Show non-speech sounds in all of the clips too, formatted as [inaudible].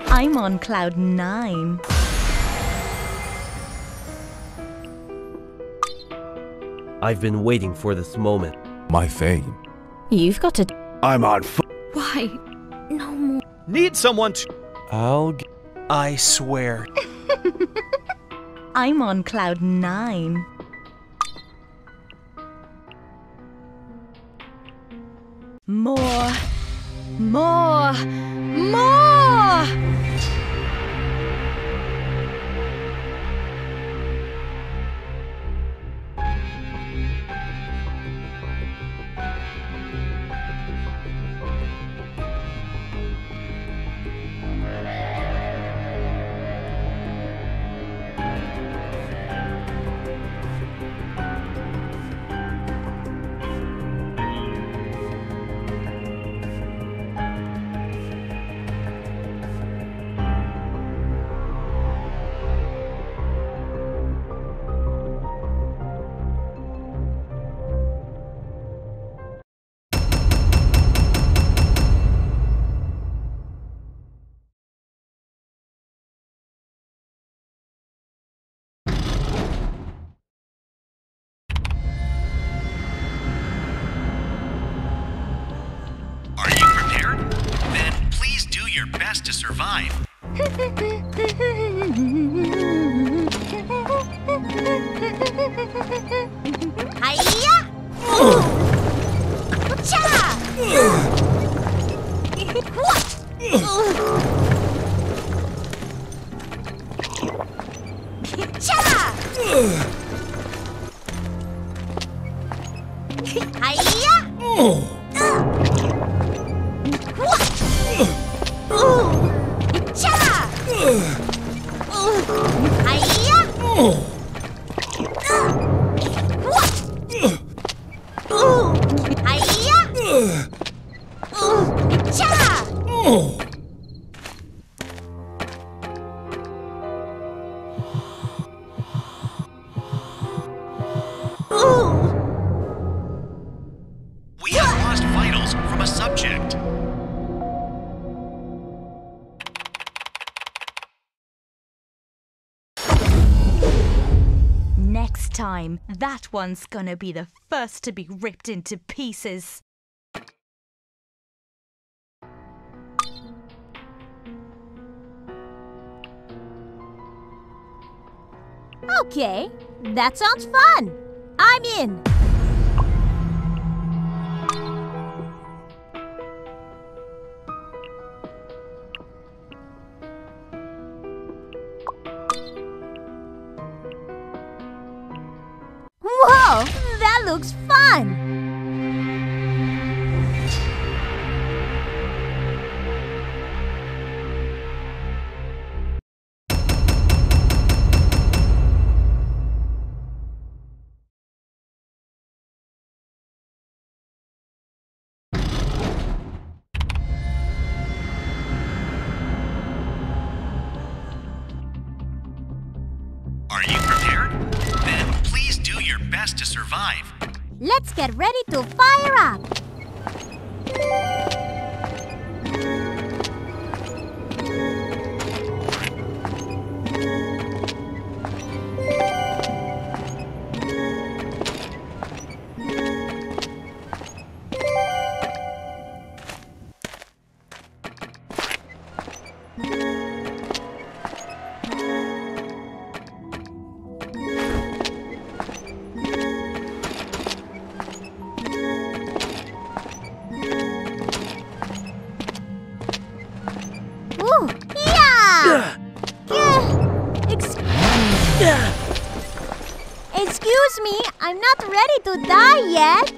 I'm on cloud nine. I've been waiting for this moment. My fame. You've got to. I'm on f- Why? No more. Need someone to. I'll g- I swear. [laughs] I'm on cloud nine. One's gonna be the first to be ripped into pieces. Okay, that sounds fun. I'm in. Whoa, that looks fun. Survive. Let's get ready to fire up. To die yet.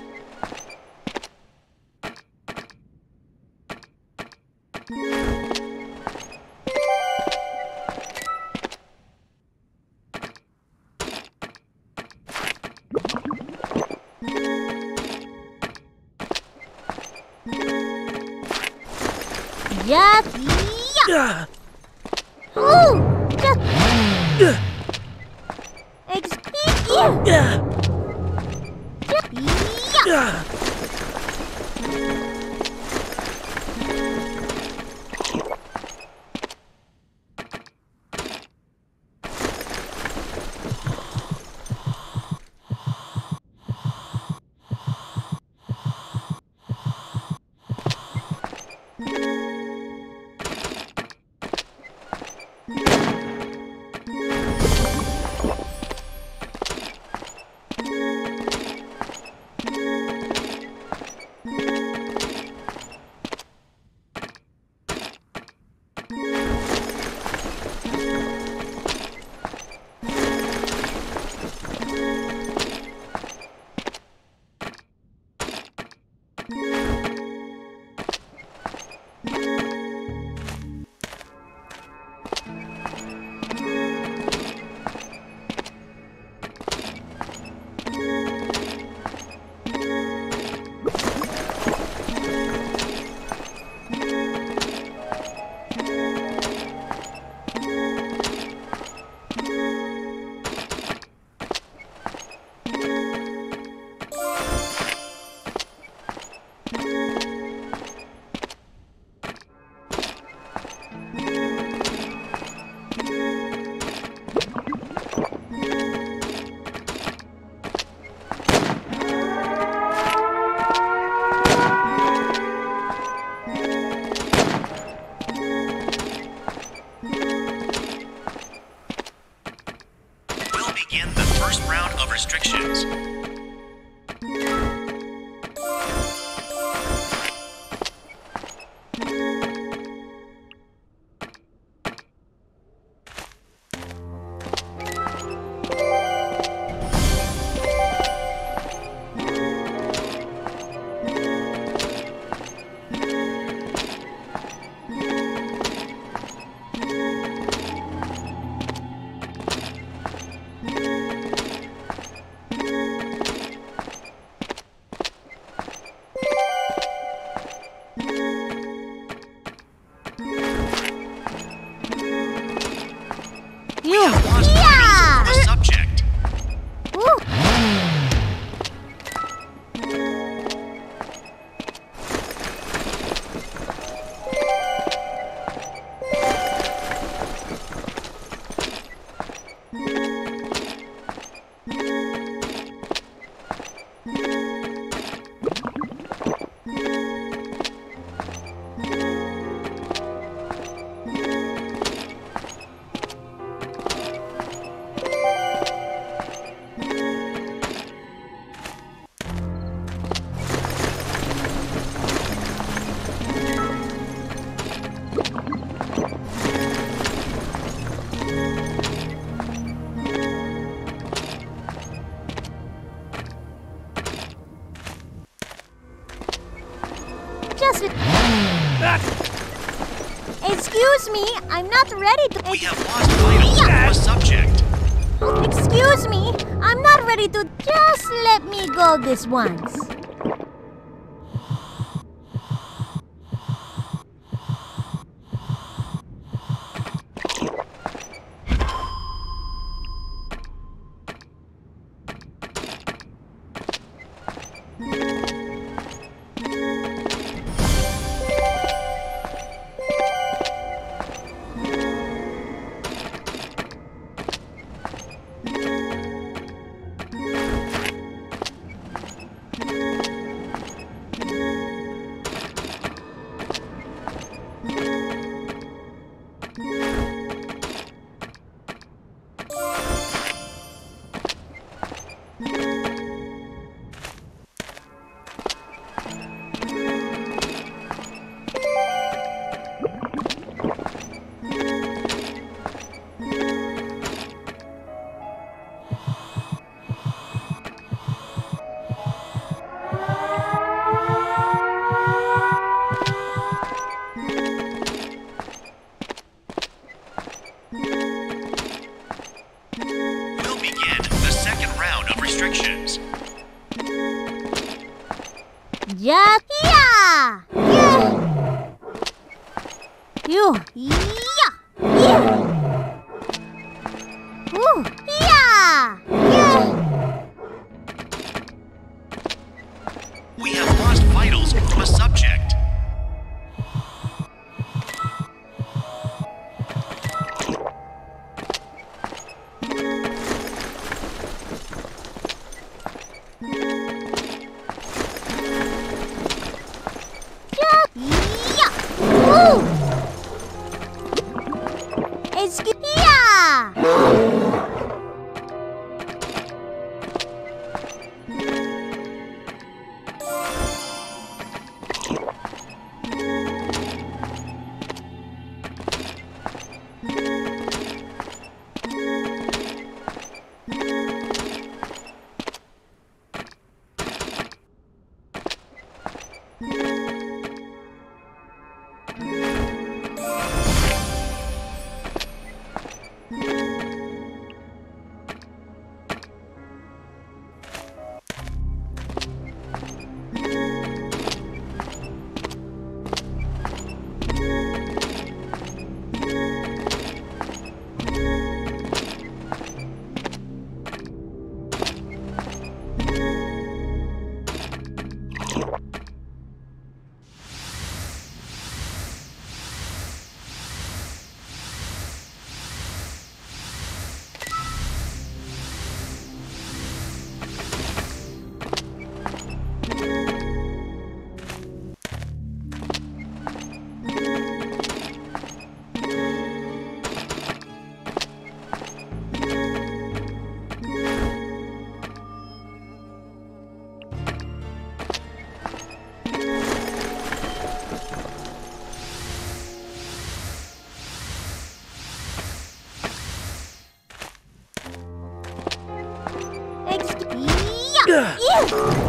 I'm ready to. We have lost vital the subject. Excuse me, I'm not ready to. Just let me go this once. Yeah.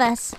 us.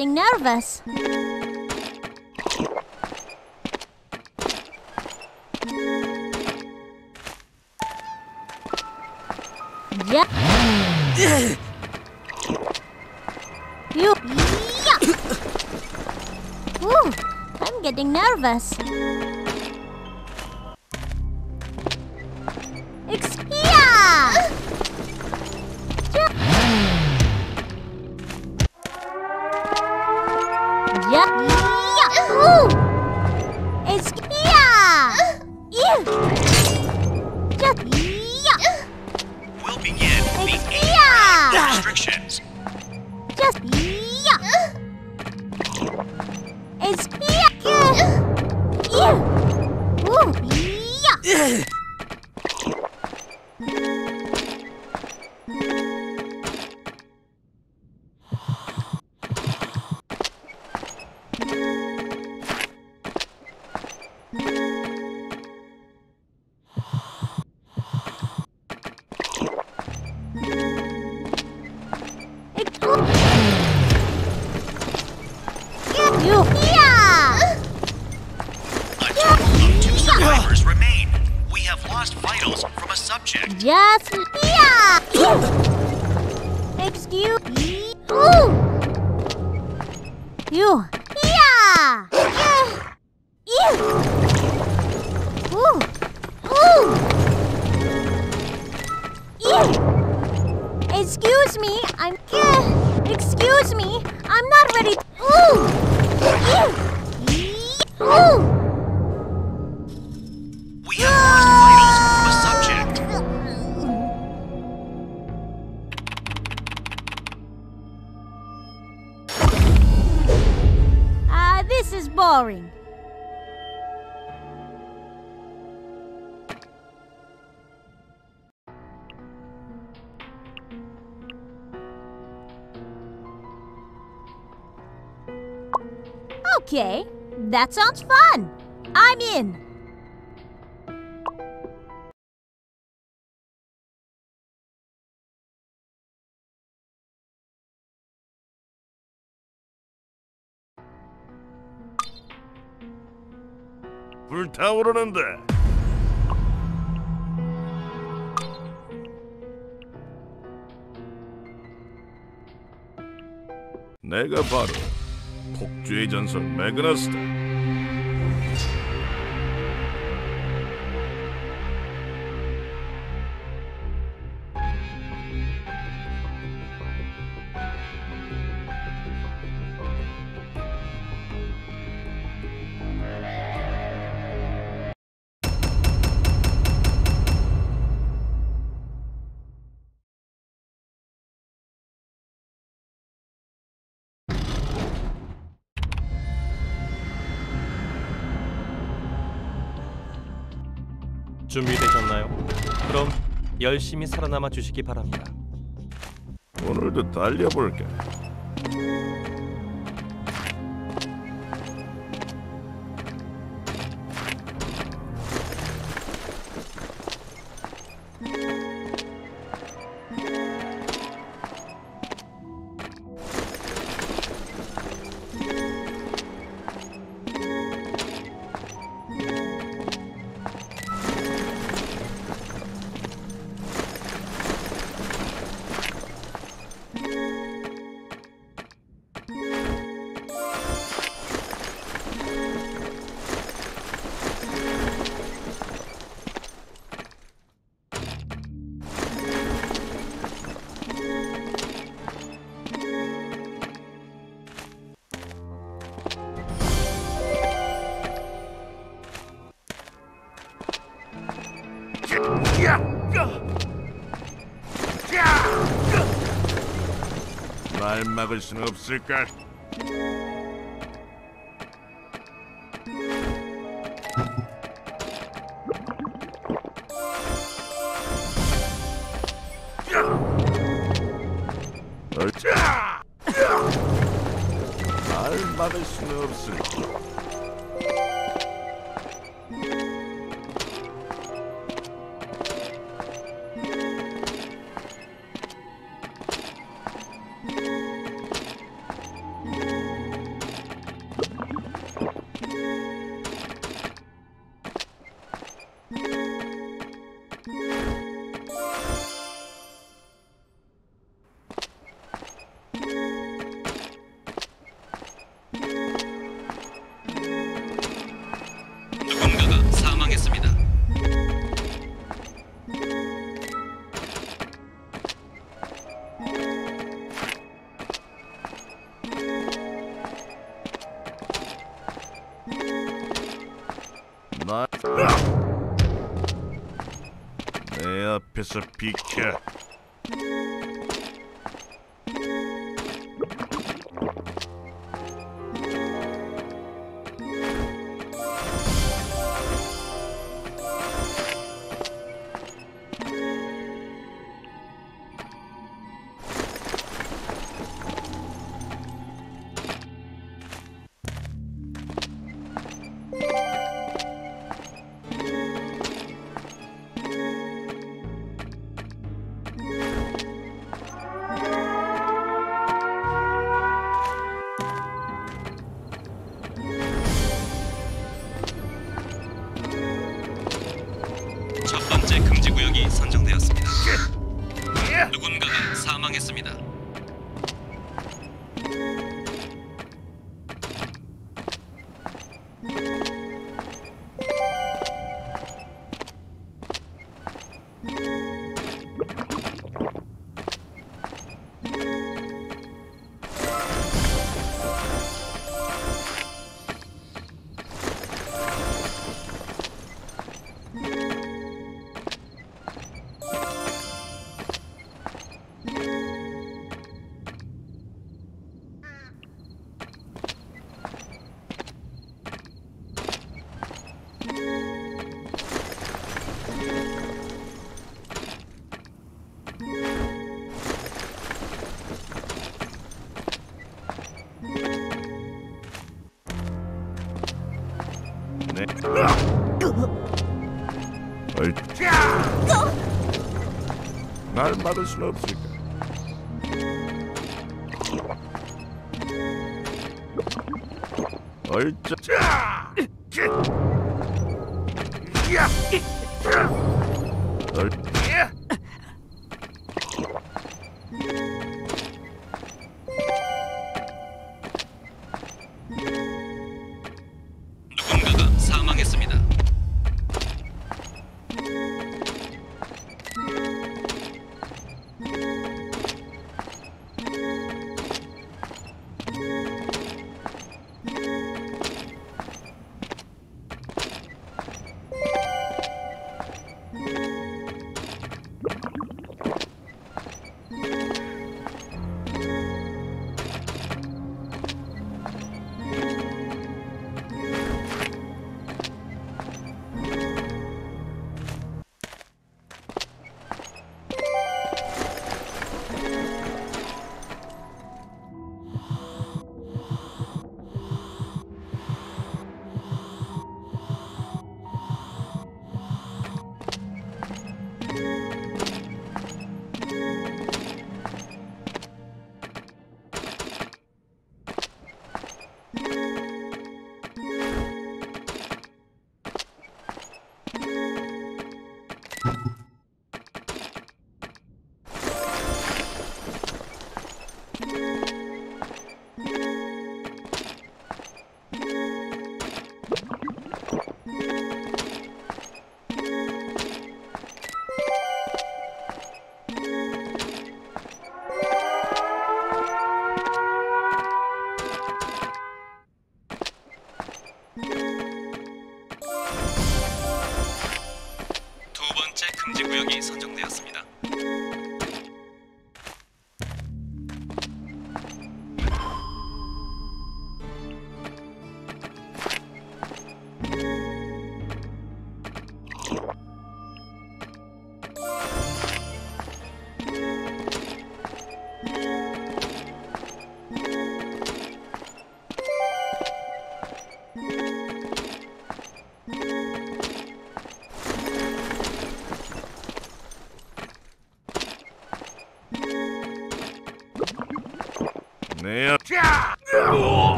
getting nervous. Yeah. you. Yeah. Ooh, I'm getting nervous. Excuse me. Ooh! You. Yeah! Ew. Ooh! Ooh! Ew. Excuse me, I'm... Yeah. Excuse me, that sounds fun. I'm in. 불타오르는데. 내가 바로 폭주의 전설 매그너스다. 열심히 살아남아 주시기 바랍니다. 오늘도 달려볼게. 날막 날 막을 수는 없을까? 얼짜.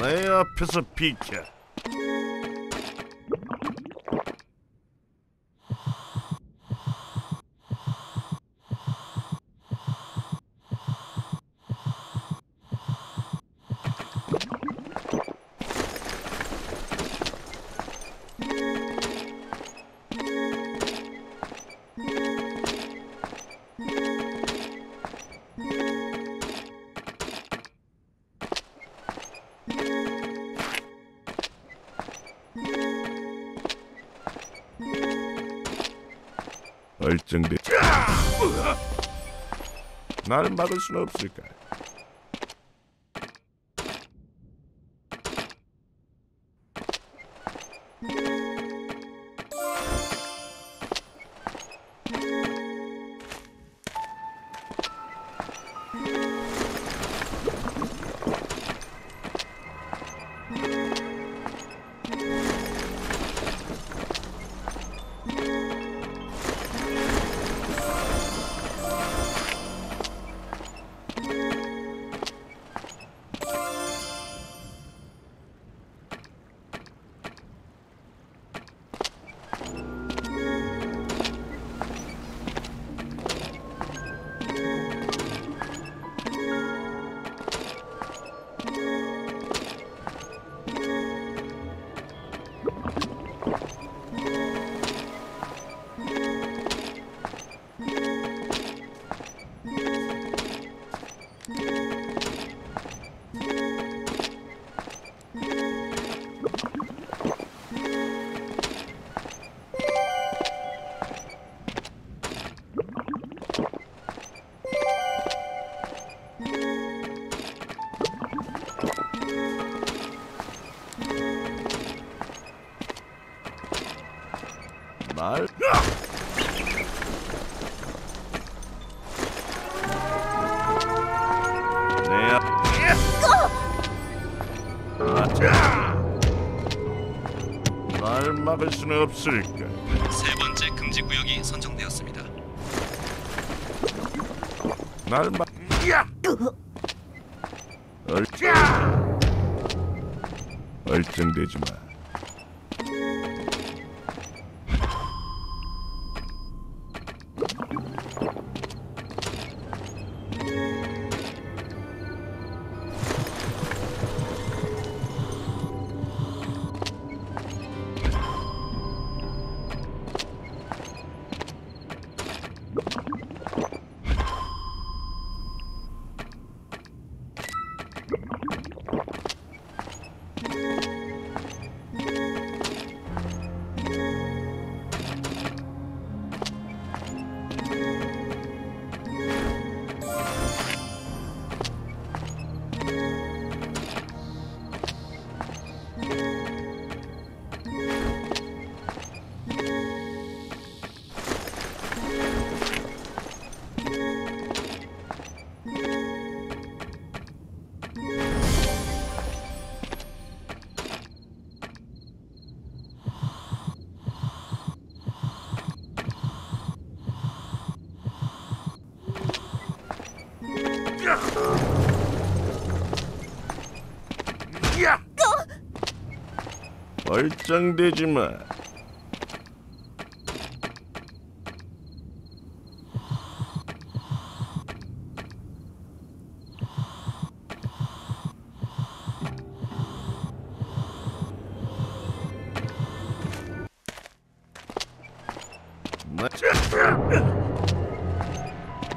내앞 얼정대. 날 막을 수는 없을까? Up City. 걱정되지 마.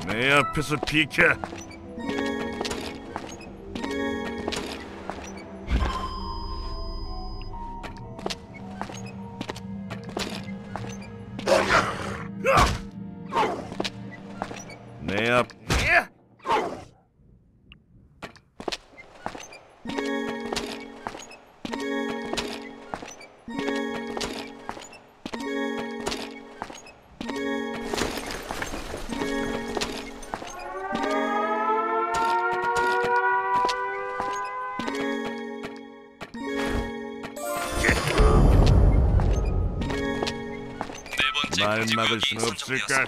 내 앞에서 비켜. 날막을 순 없을까?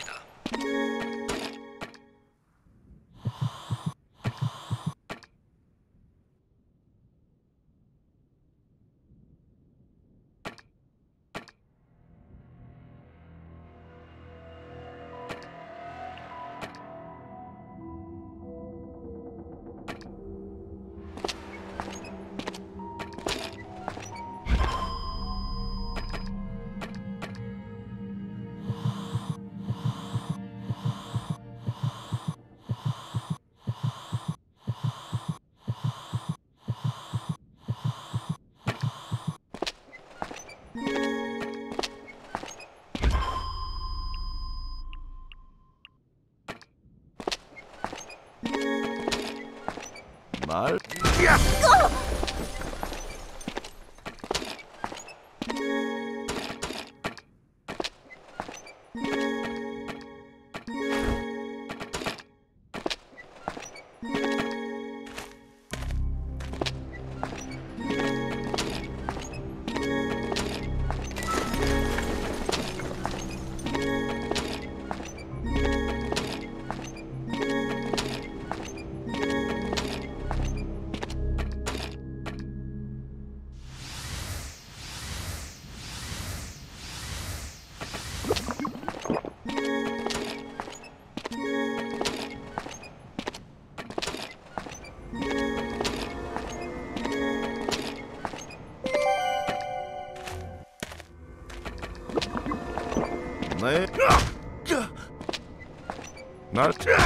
bunlar.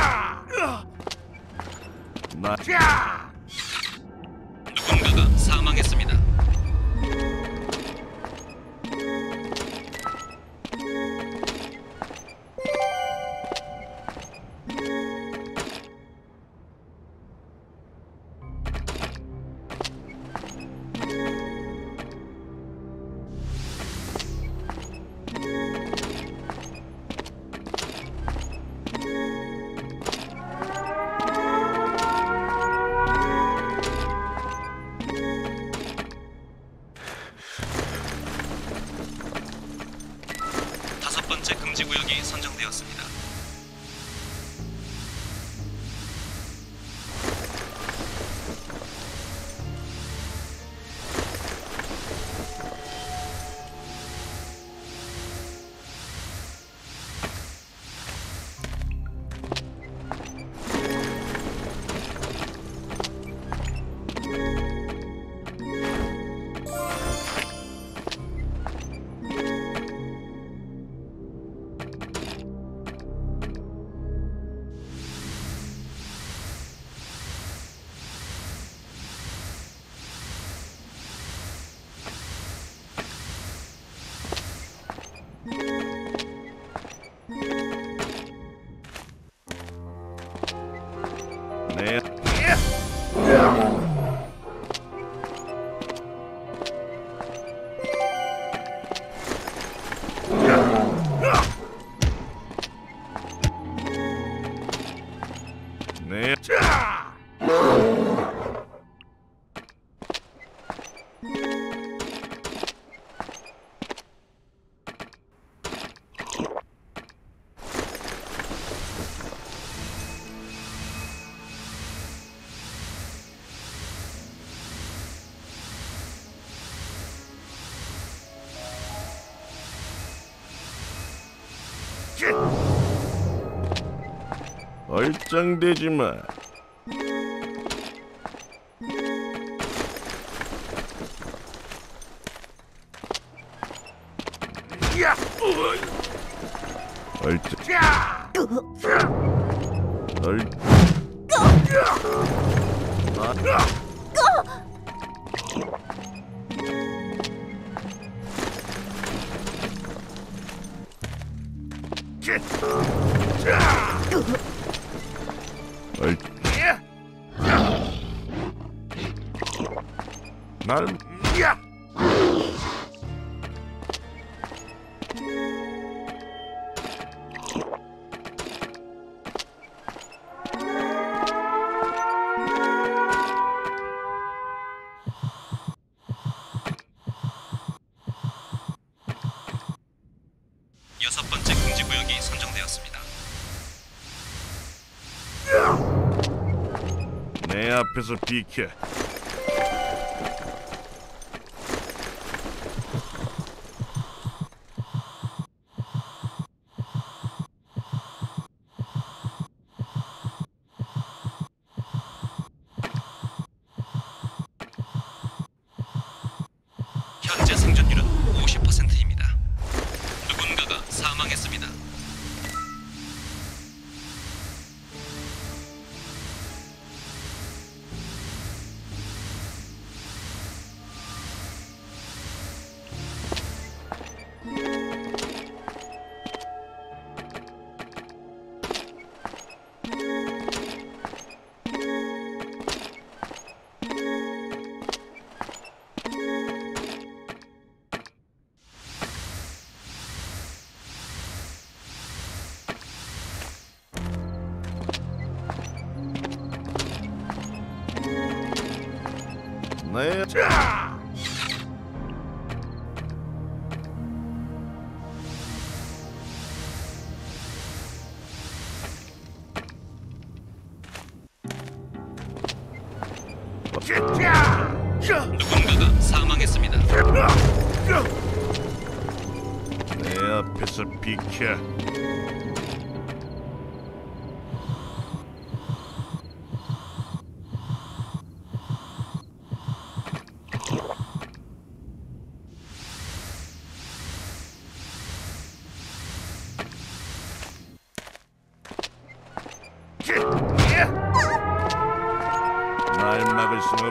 얼짱대지 마. 내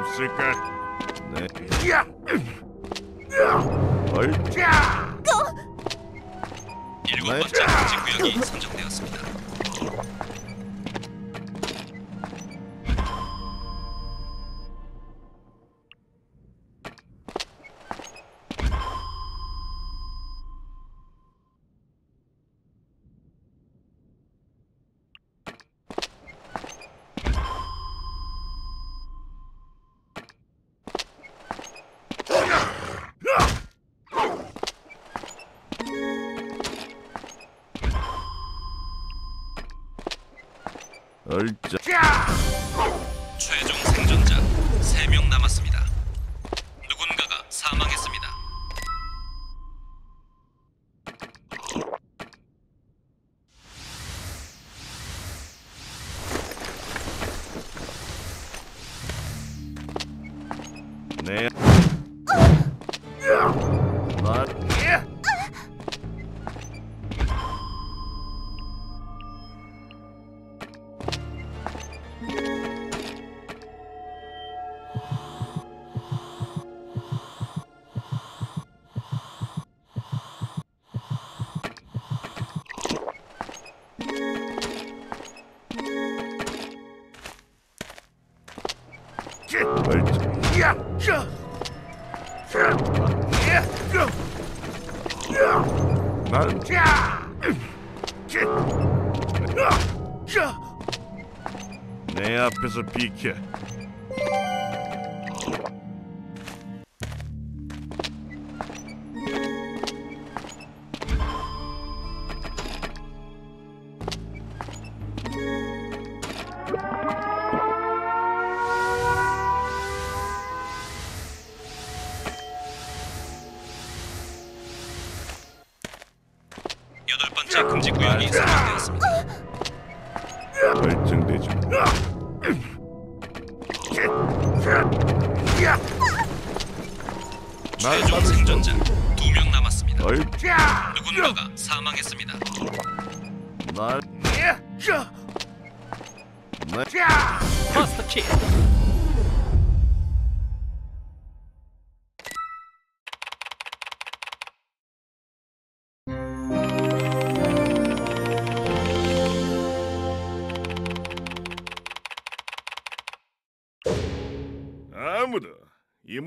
막 Ne yapısı pike?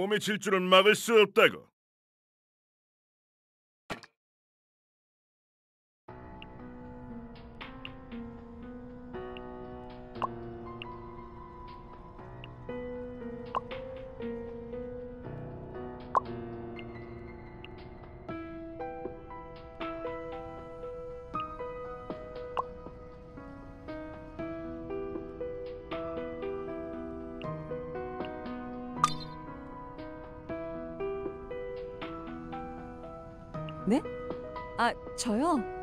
몸의 질주를 막을 수 없다고. 저요?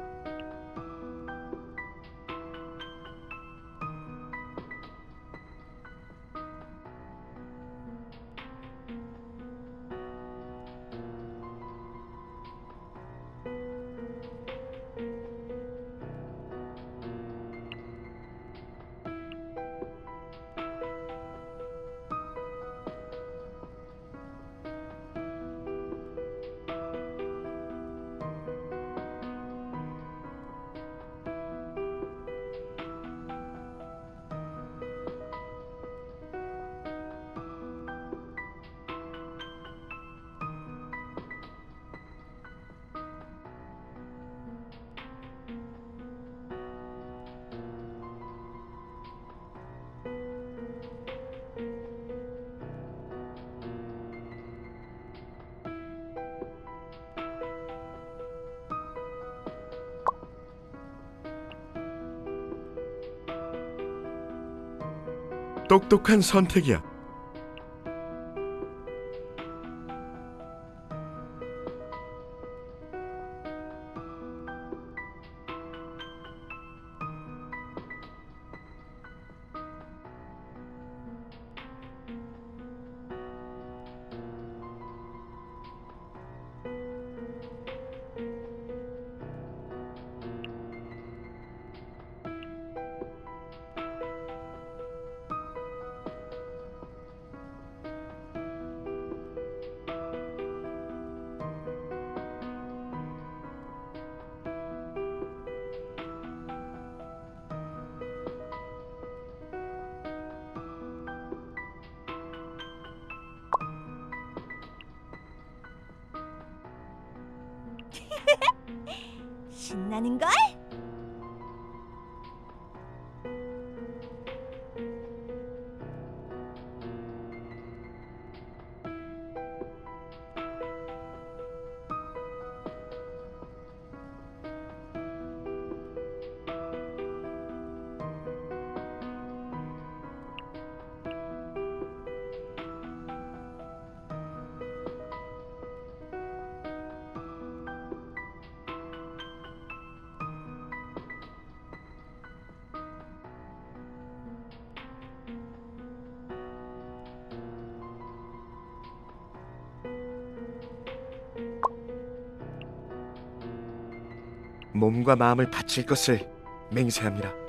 똑똑한 선택이야. 몸과 마음을 바칠 것을 맹세합니다.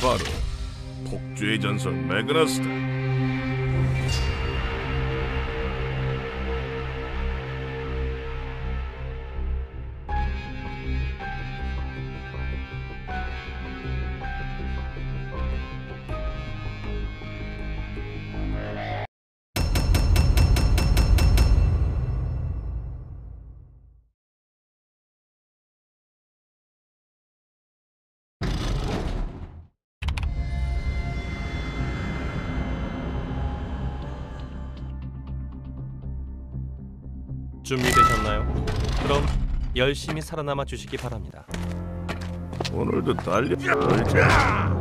바로 폭주의 전설 매그너스다. 열심히 살아남아 주시기 바랍니다. 오늘도 달려. 자.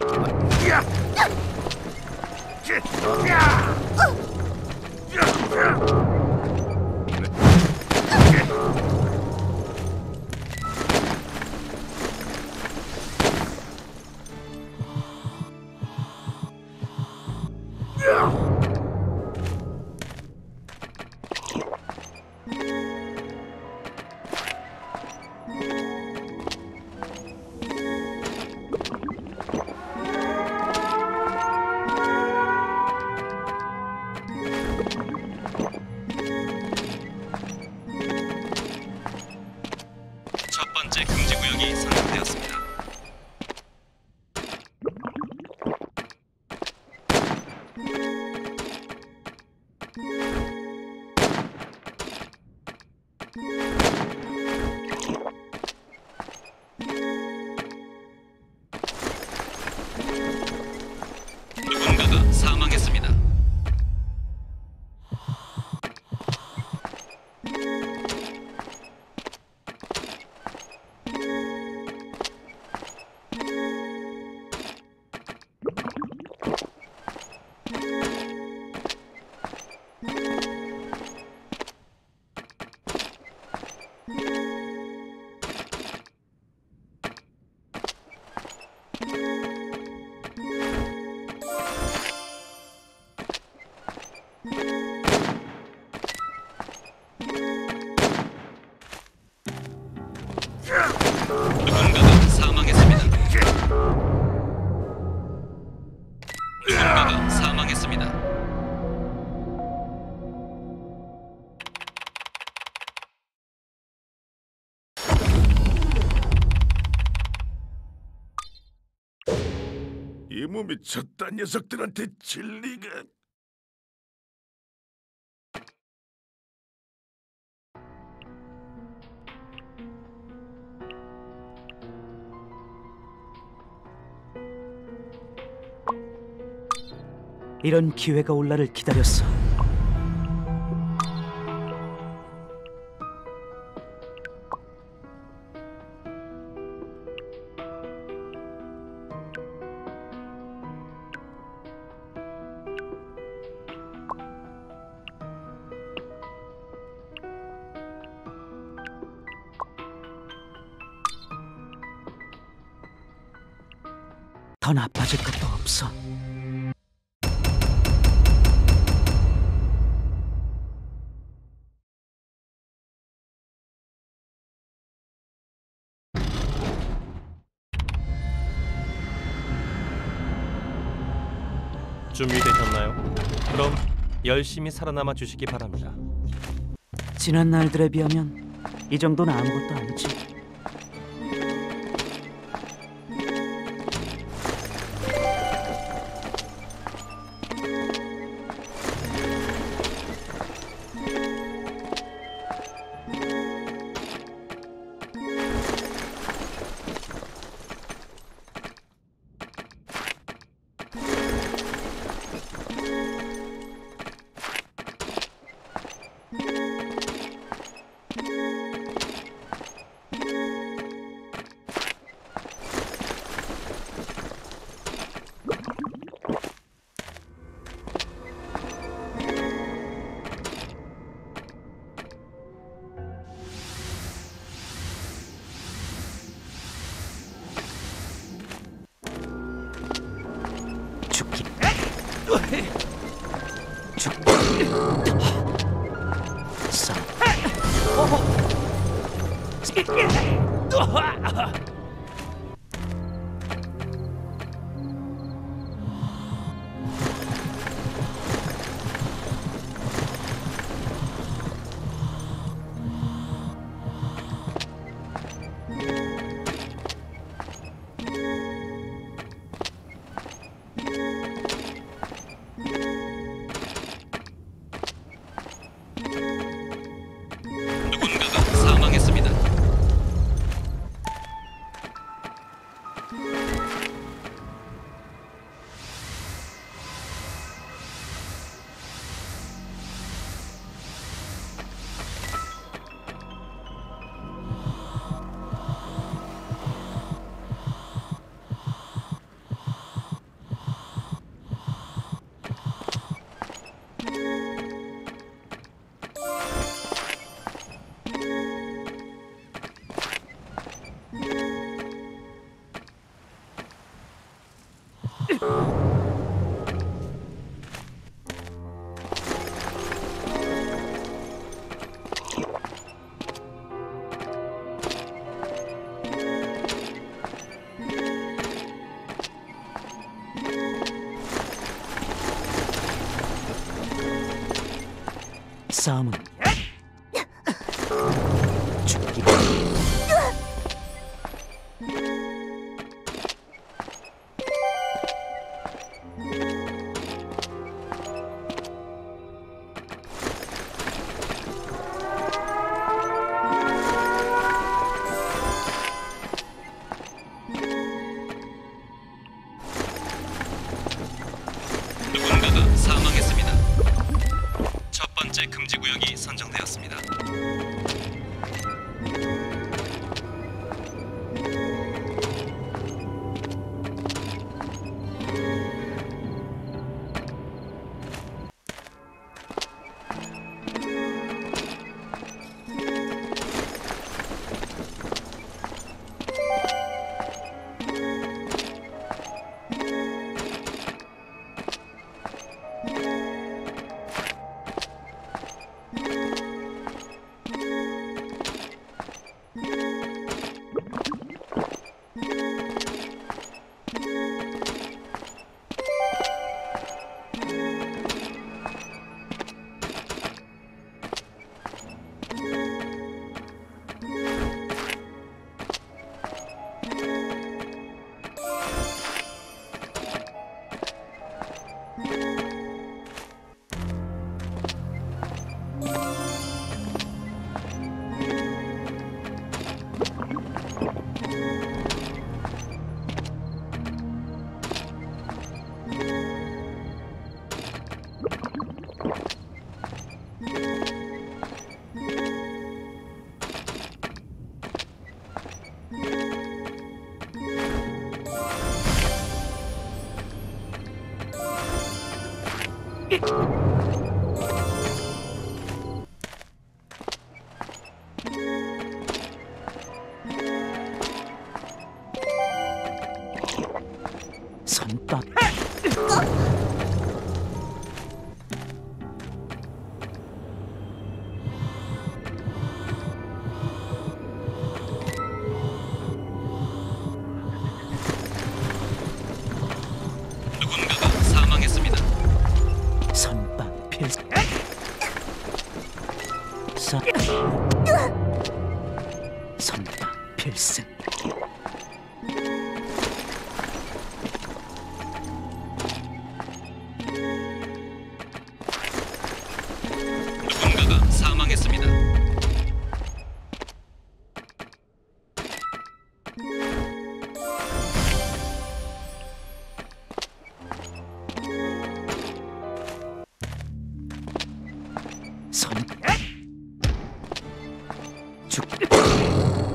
Yeah! 몸이 저딴 녀석들한테 진리가 이런 기회가 올 날을 기다렸어. 열심히 살아남아 주시기 바랍니다. 지난 날들에 비하면 이 정도는 아무것도 아니지. 싸움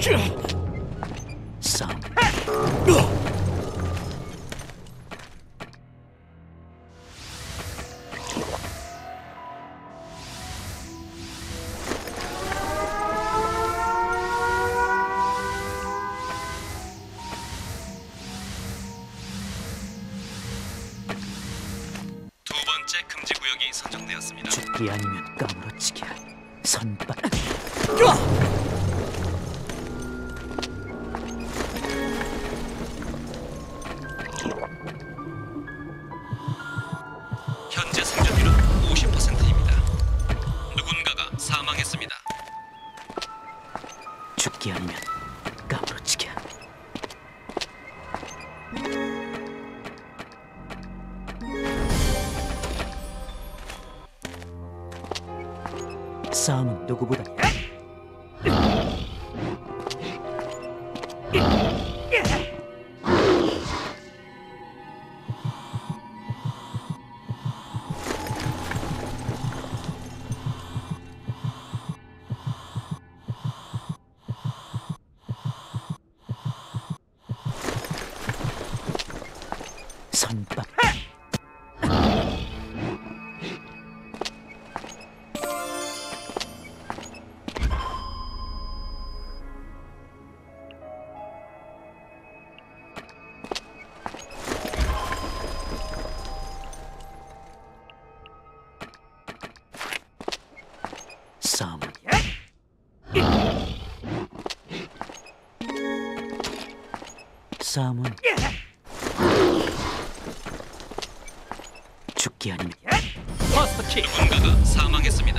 去。 싸움은 죽기 아닙니다. 퍼스트 킥. 누군가가 사망했습니다.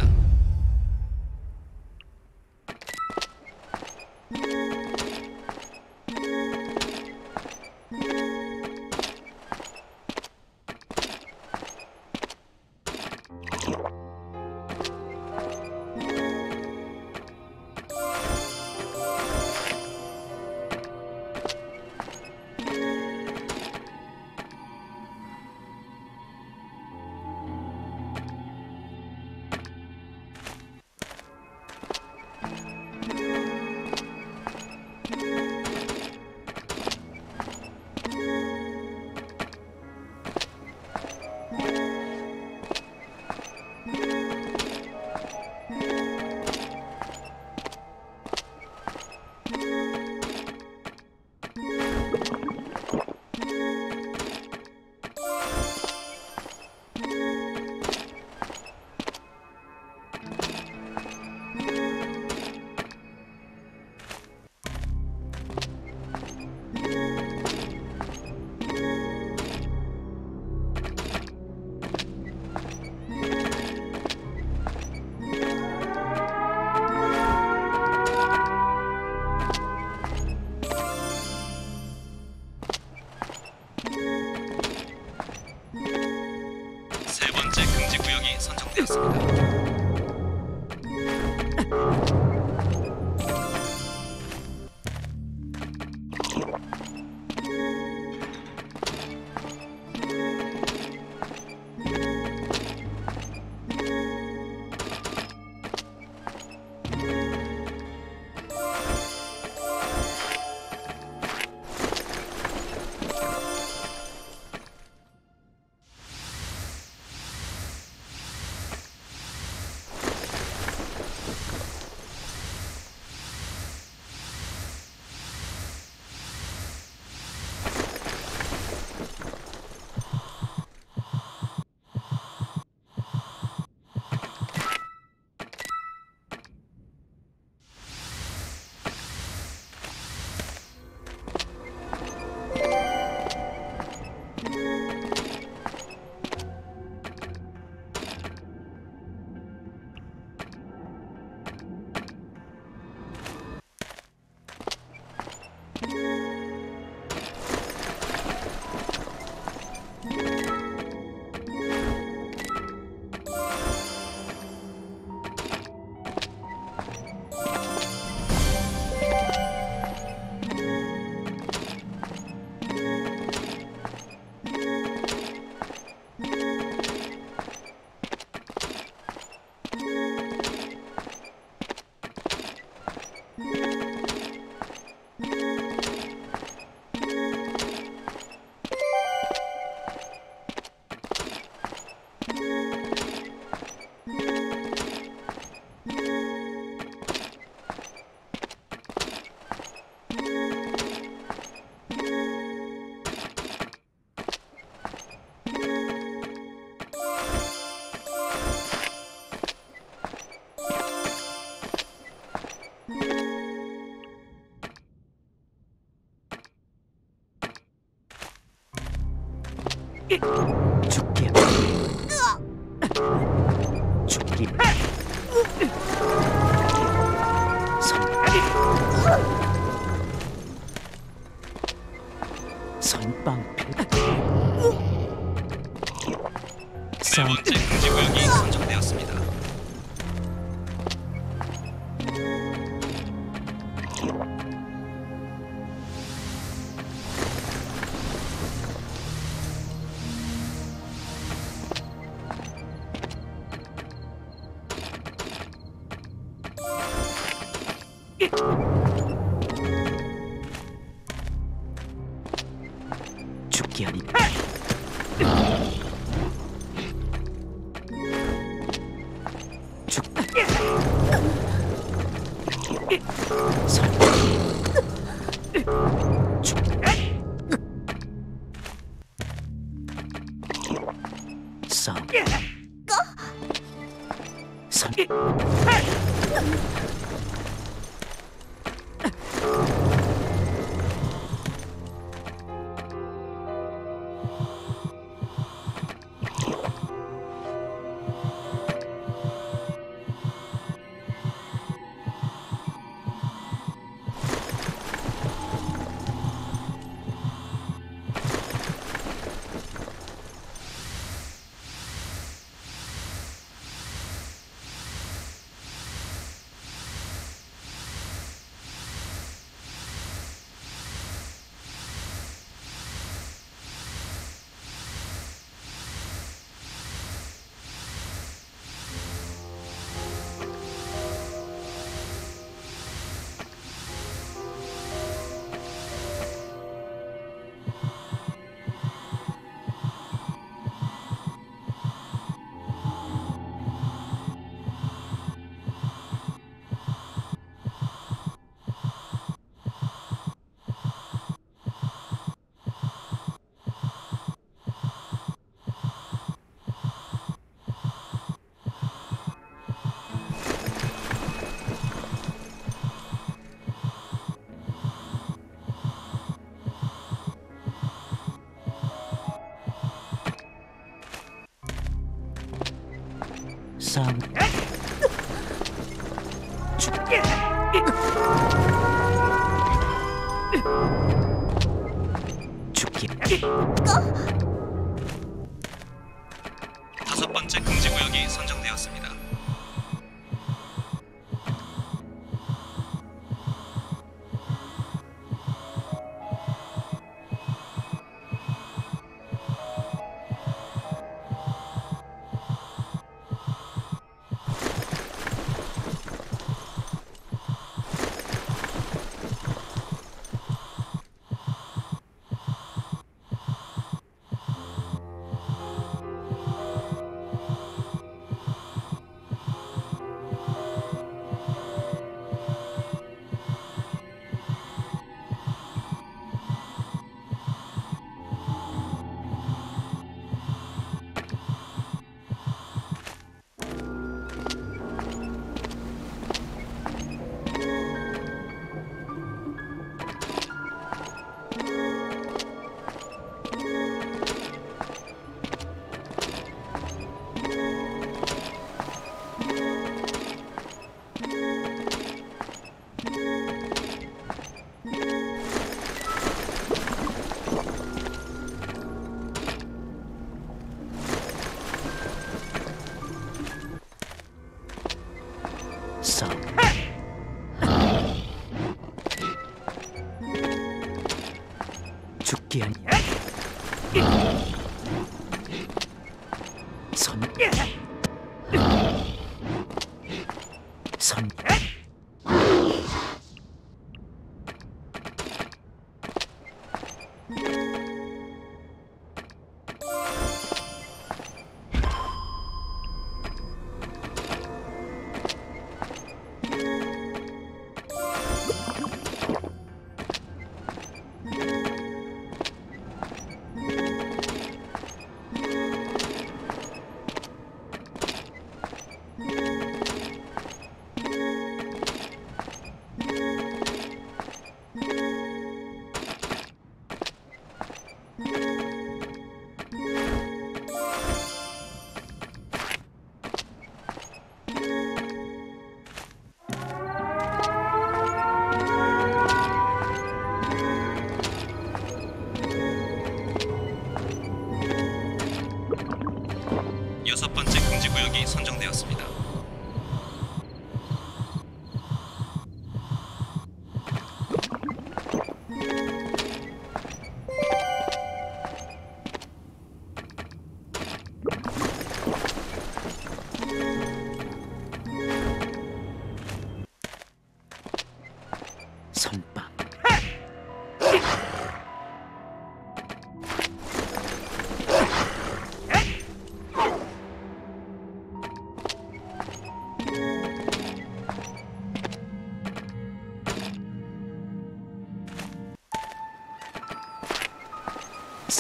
죽 [laughs]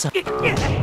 서.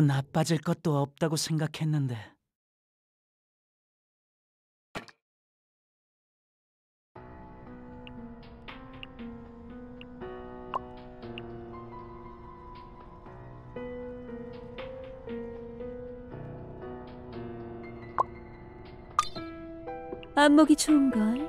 더 나빠질 것도 없다고 생각했는데 안목이 좋은 걸.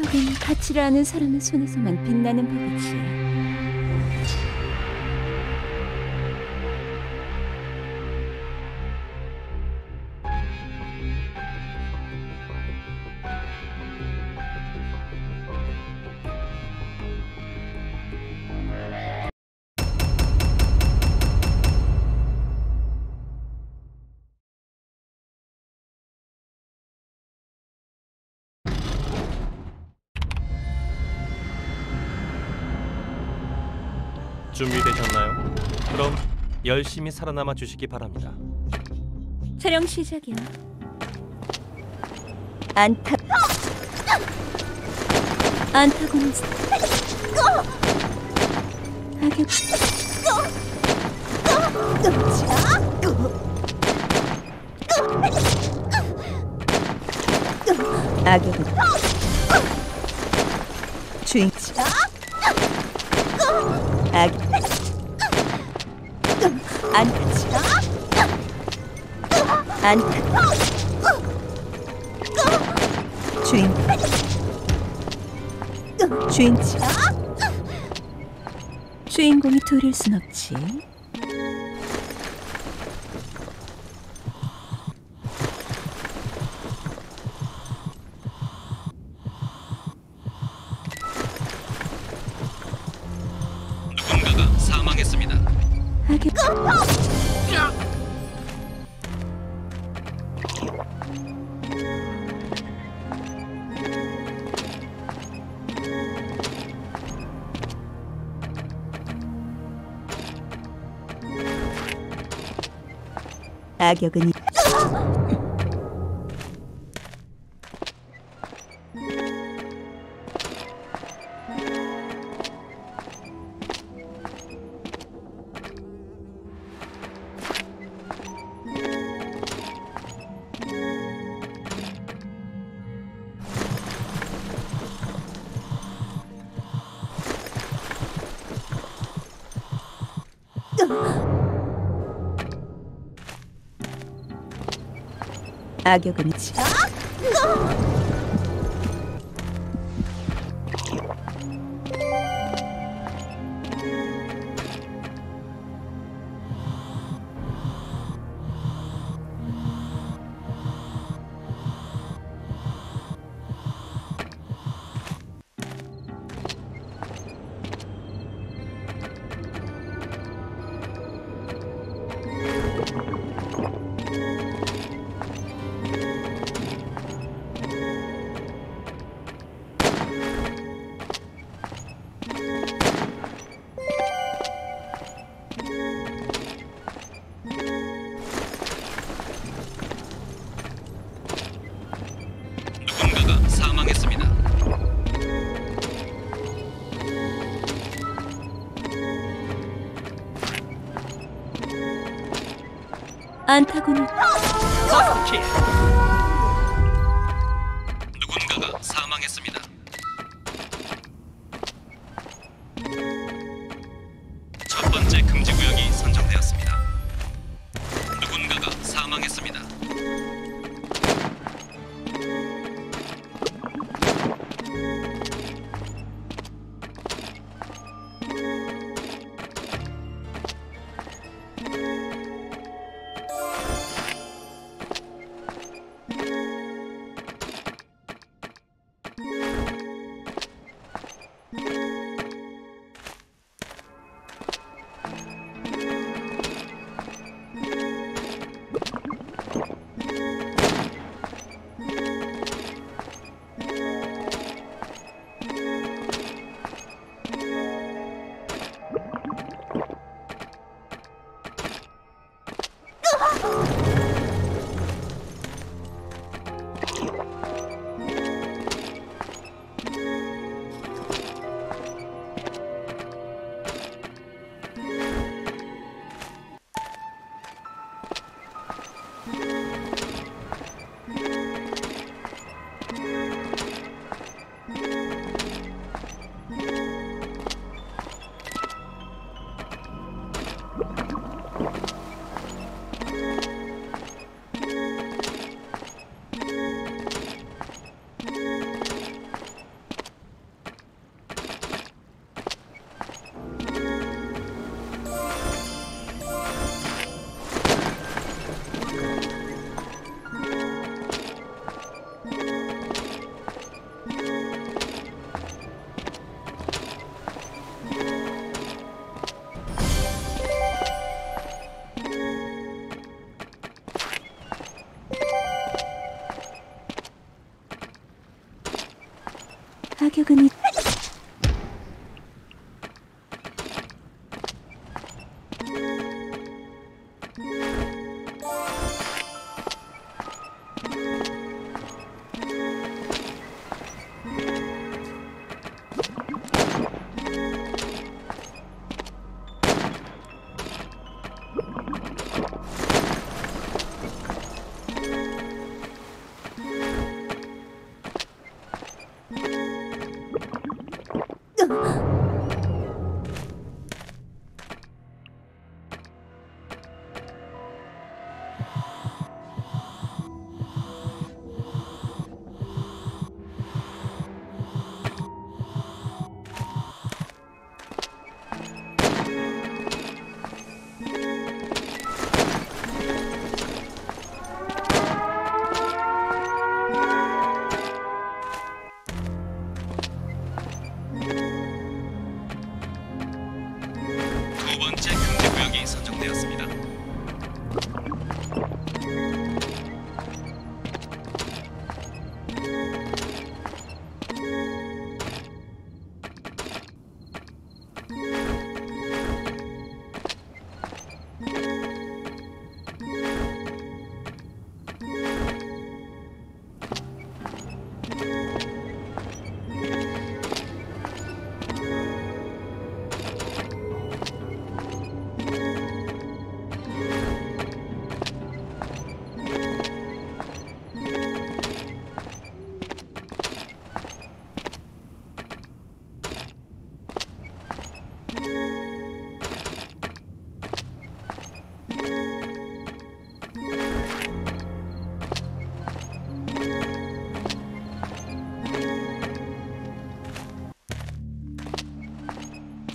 보석은 가치를 아는 사람의 손에서만 빛나는 법이지. 열심히 살아남아 주시기 바랍니다. 촬영 시작이야. 안타. 안타고니스트. 악역. 악역은 주인. 악. 안 주인 주인 주인공이 두릴 순 없지. 가격은 악역은 지. 안타고는 아! 아!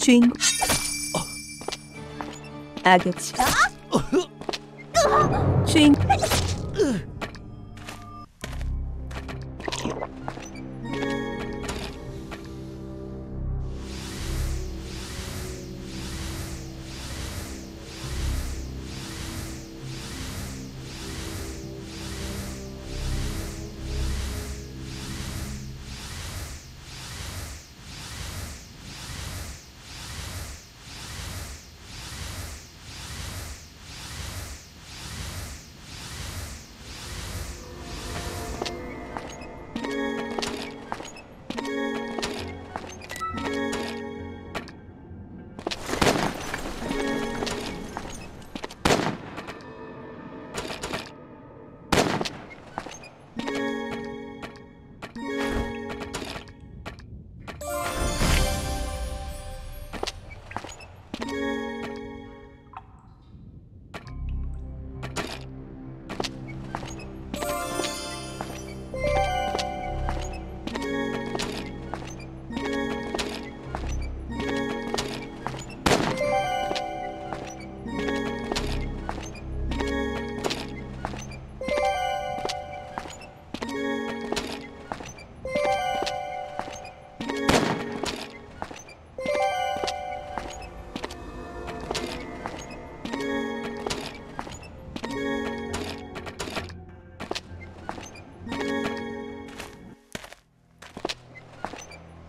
Marching. Agate. Ching.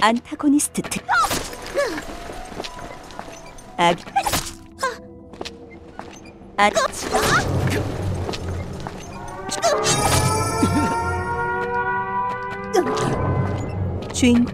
안타고니스트 특. 아. 아. 주인.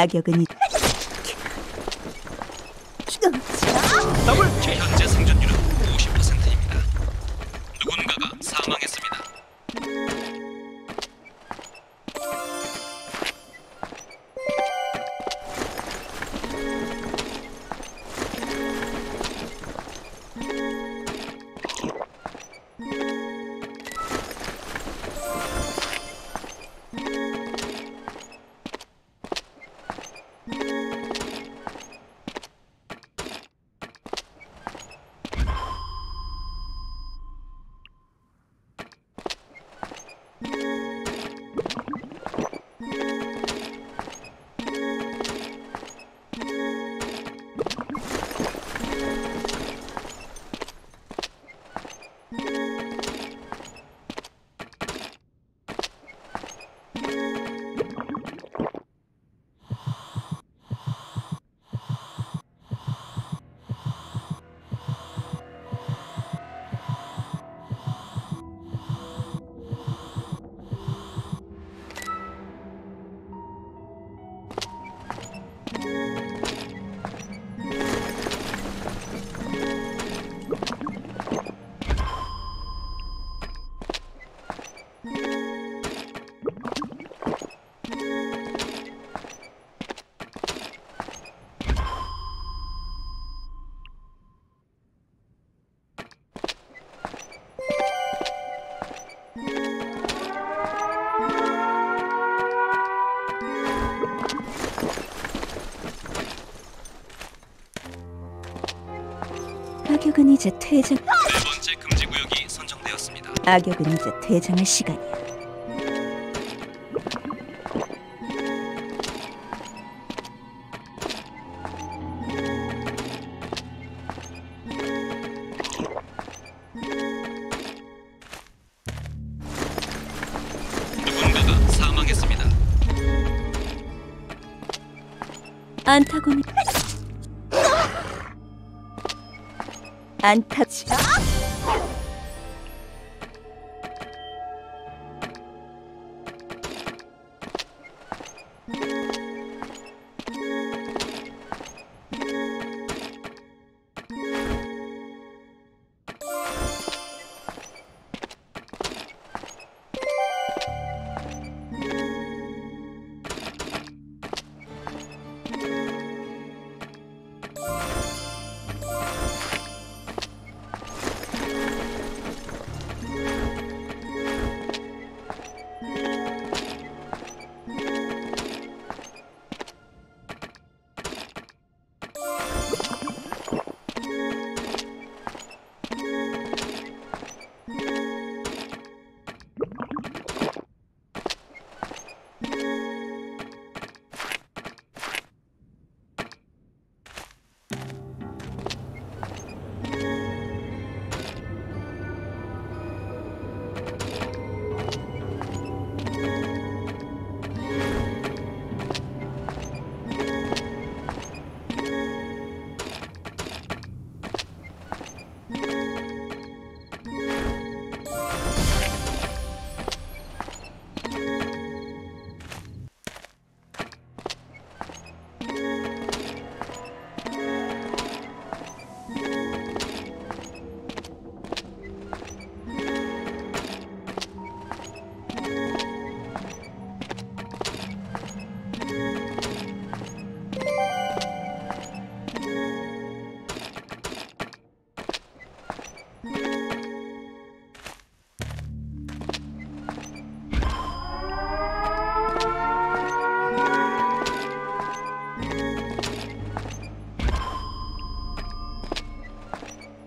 악역은 이제 퇴장 세 번째 금지 악역은 이제 퇴장할 시간이야 안타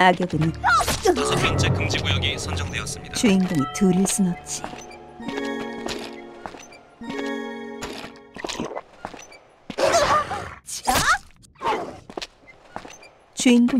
악역은 다섯 번째 금지 구역이 선정되었습니다. 주인공이 둘일 순 없지. 주인공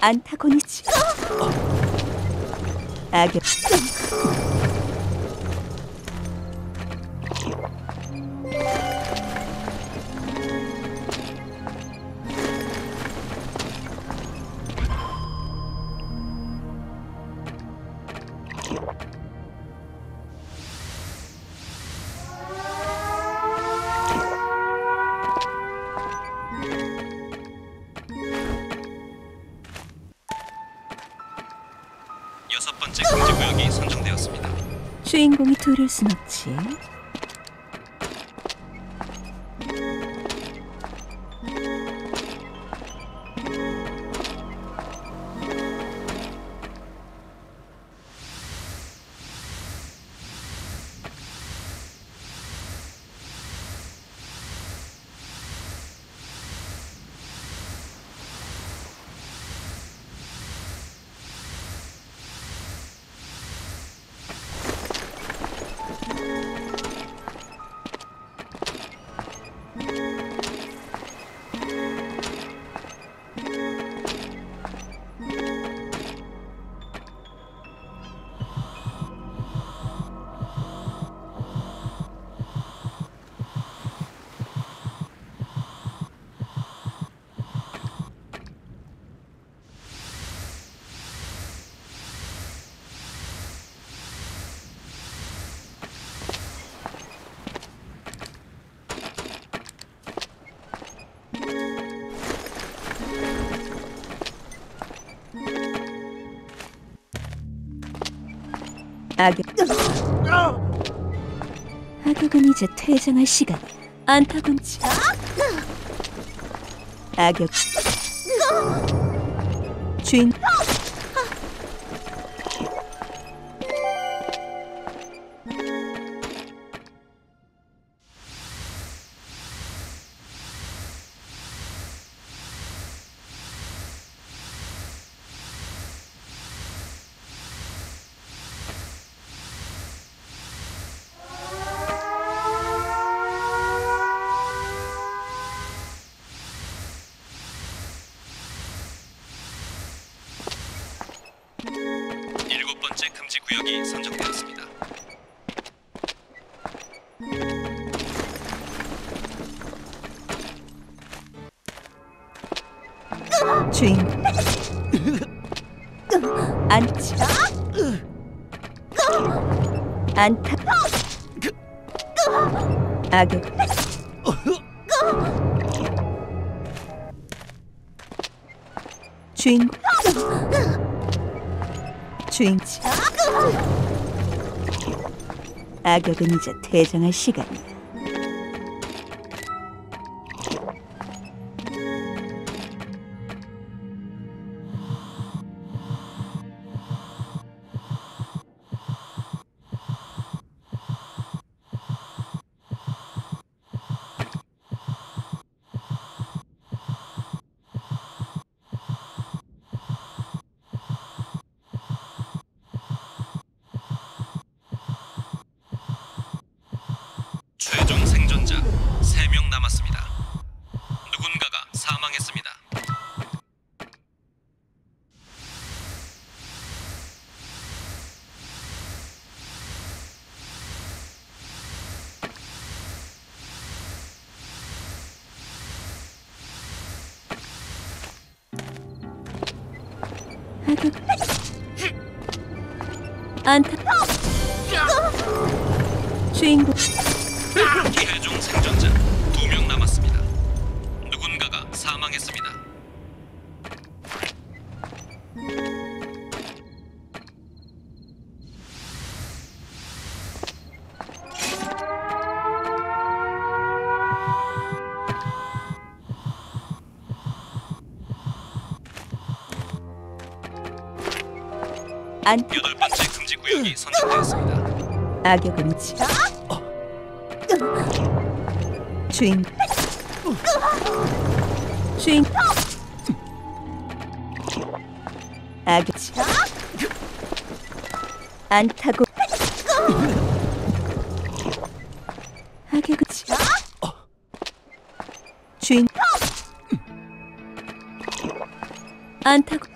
안타고니치 악역 주인공이 둘일 순 없지. 악역 악역은 이제 퇴장할 시간이야 안타곤치. 악역. 주인 안타. 악역 주인공 주인. 악역은 이제 퇴장할 시간이야 명 남았습니다. 누군가가 사망했습니다. 안타 주인공 안 여덟 번째 금지 구역이 선정되었습니다. 악역은 지 주인. 주인. 악역 안 타고 악역은 지 주인. 안 타고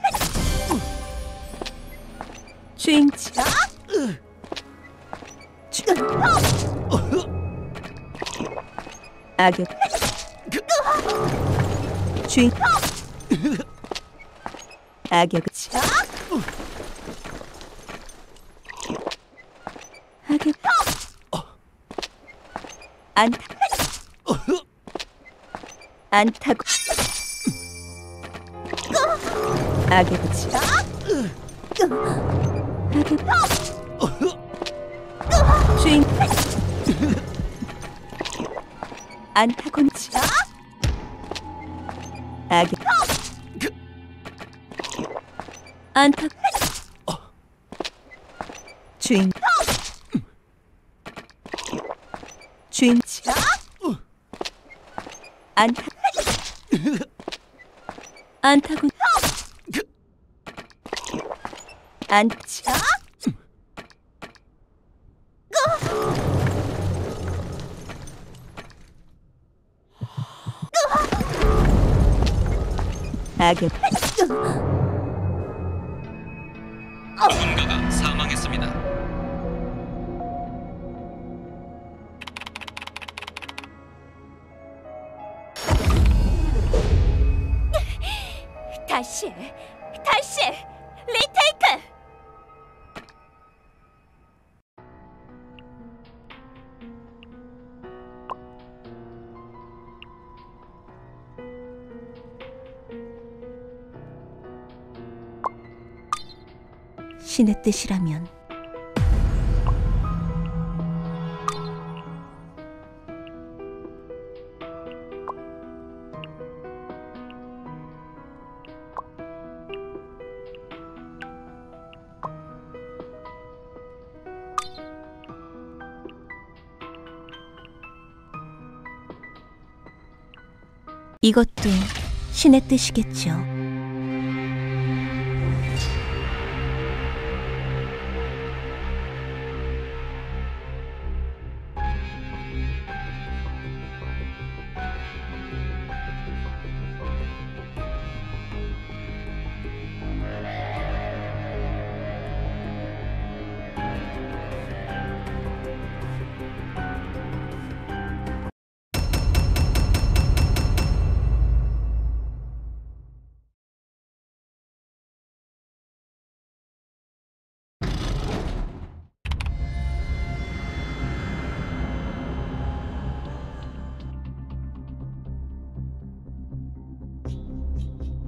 악역 주인. 악역 악역 안타 안타고. 악역 안타곤치. 악역 안타. 주인. 주인 안타. 안타곤. 안 치 뜻이라면 이것도 신의 뜻이겠죠.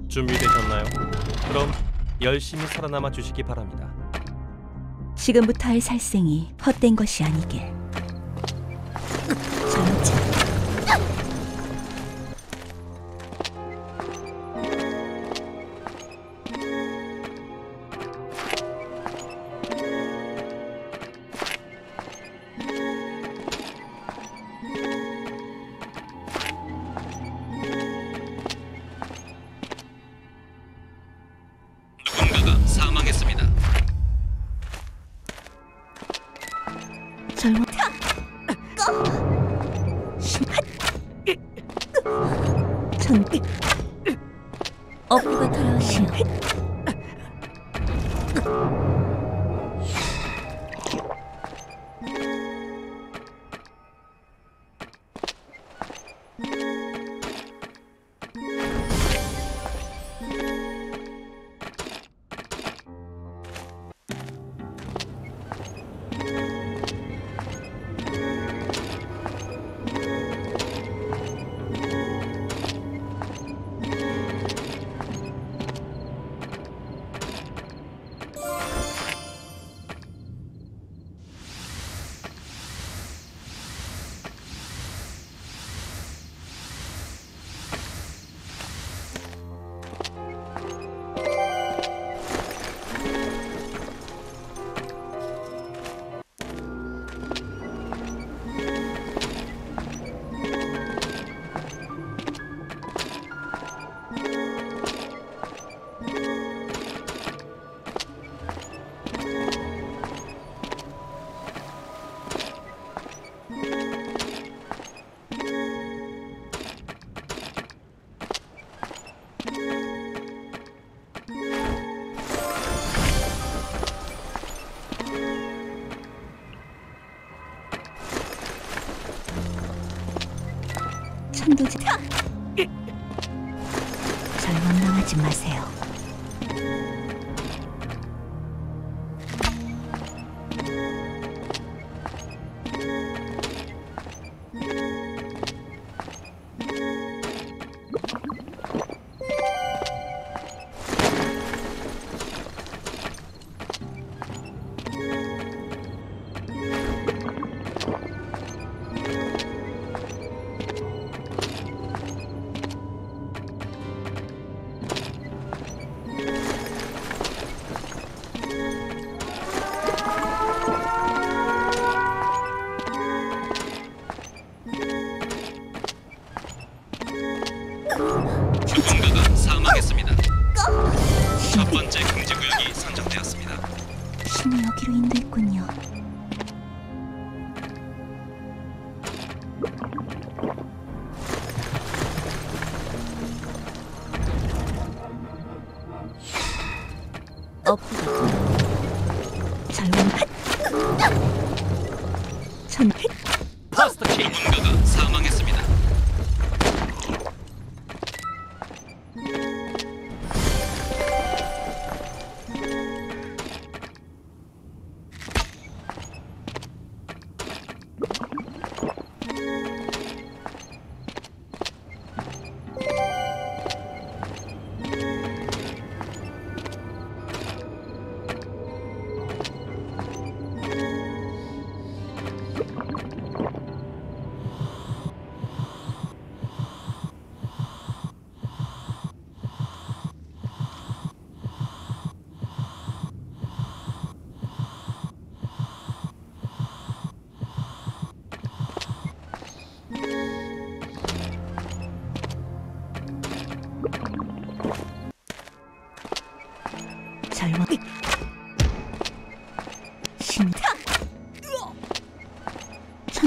준비되셨나요? 그럼 열심히 살아남아 주시기 바랍니다. 지금부터 할 살생이 헛된 것이 아니길. [laughs]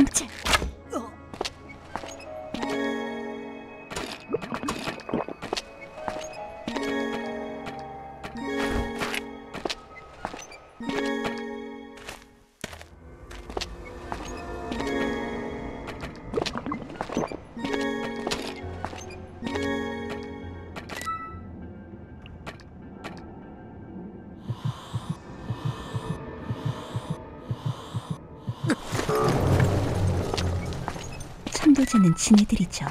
Come check. 찾아는 지네들이죠.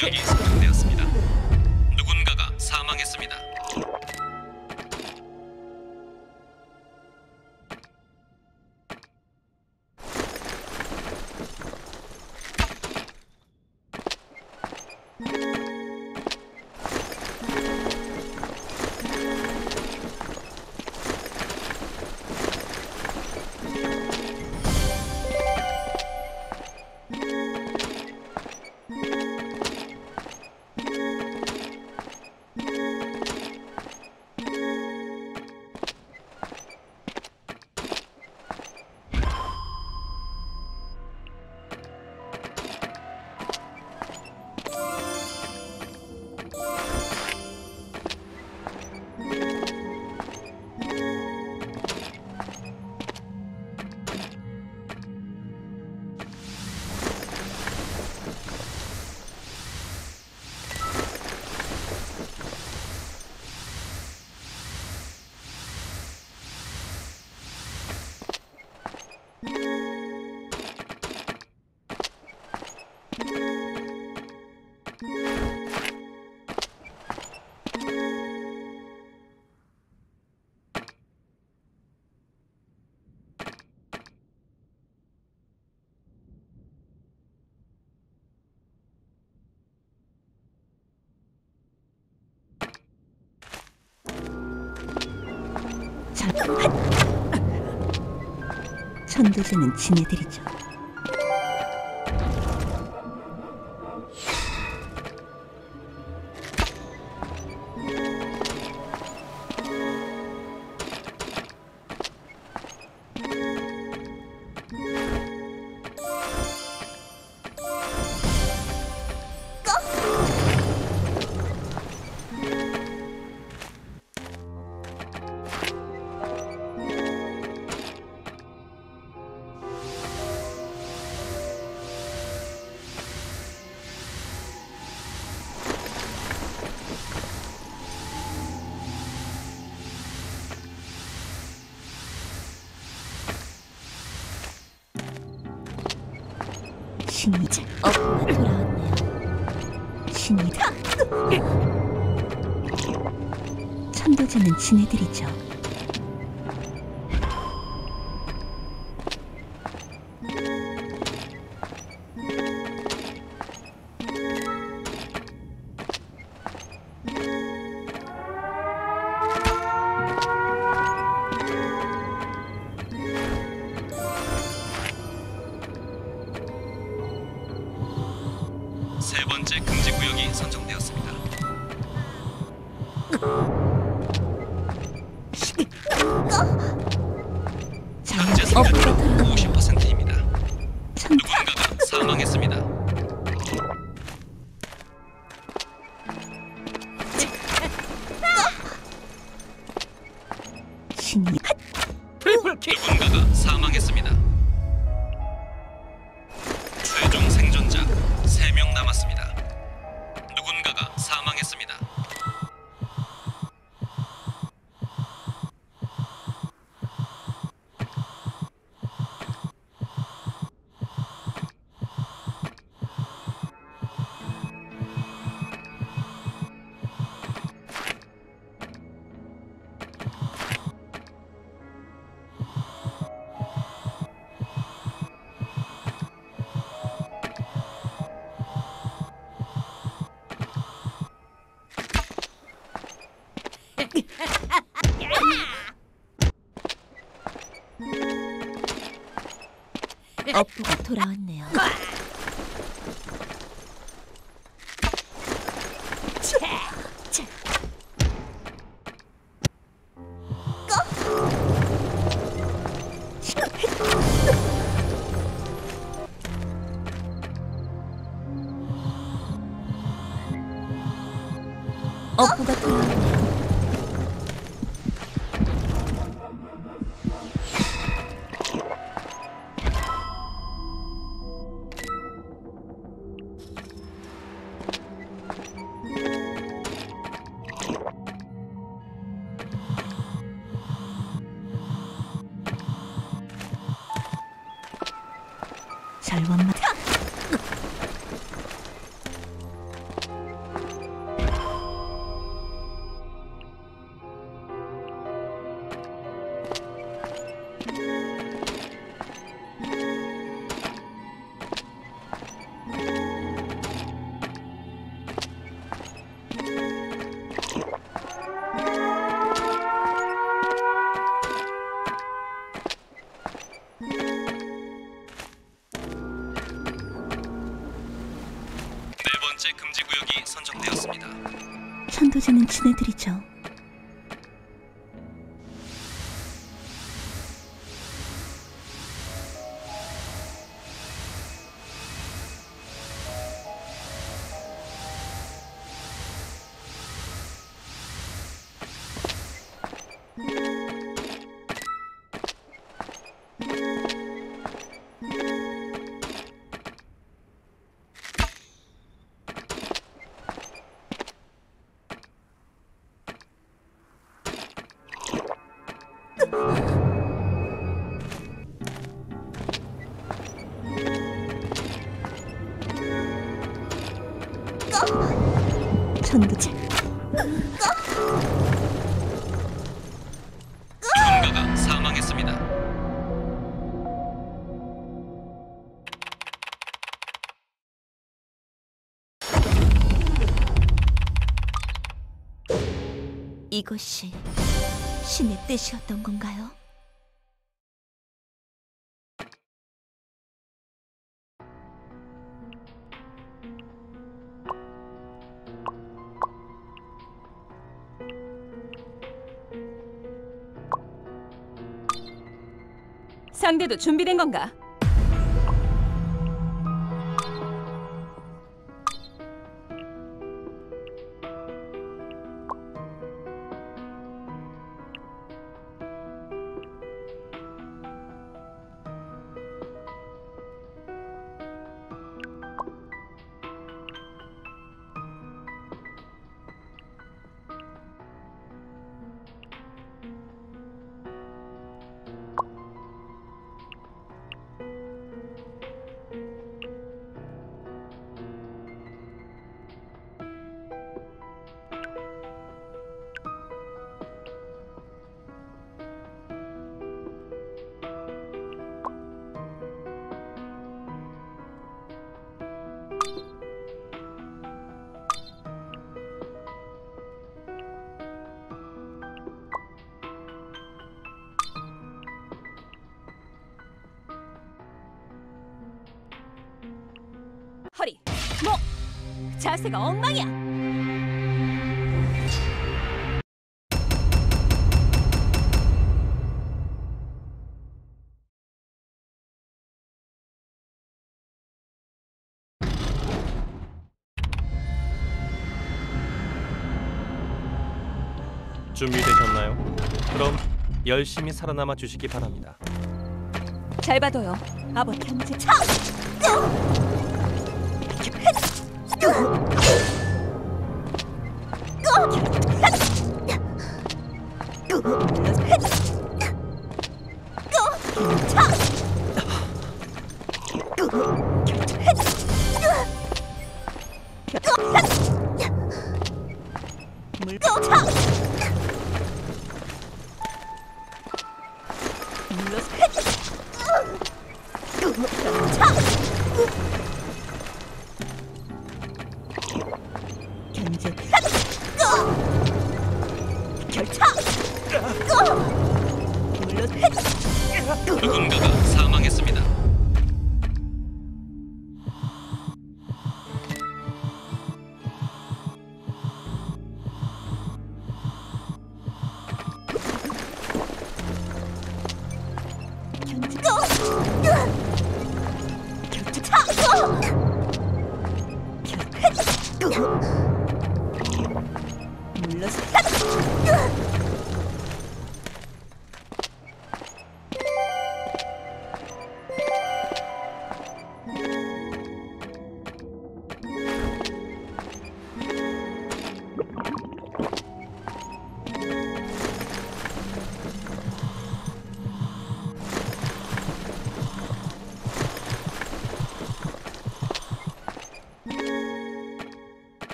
Wheaties. 천도전은 지네들이죠. 친해드리죠. 돌아왔네 지네들이죠. 이것이 신의 뜻이었던 건가요? 상대도 준비된 건가? 자세가 엉망이야. 준비되셨나요? 그럼 열심히 살아남아 주시기 바랍니다. 잘 봐둬요. 아버지 현재 견 Ugh!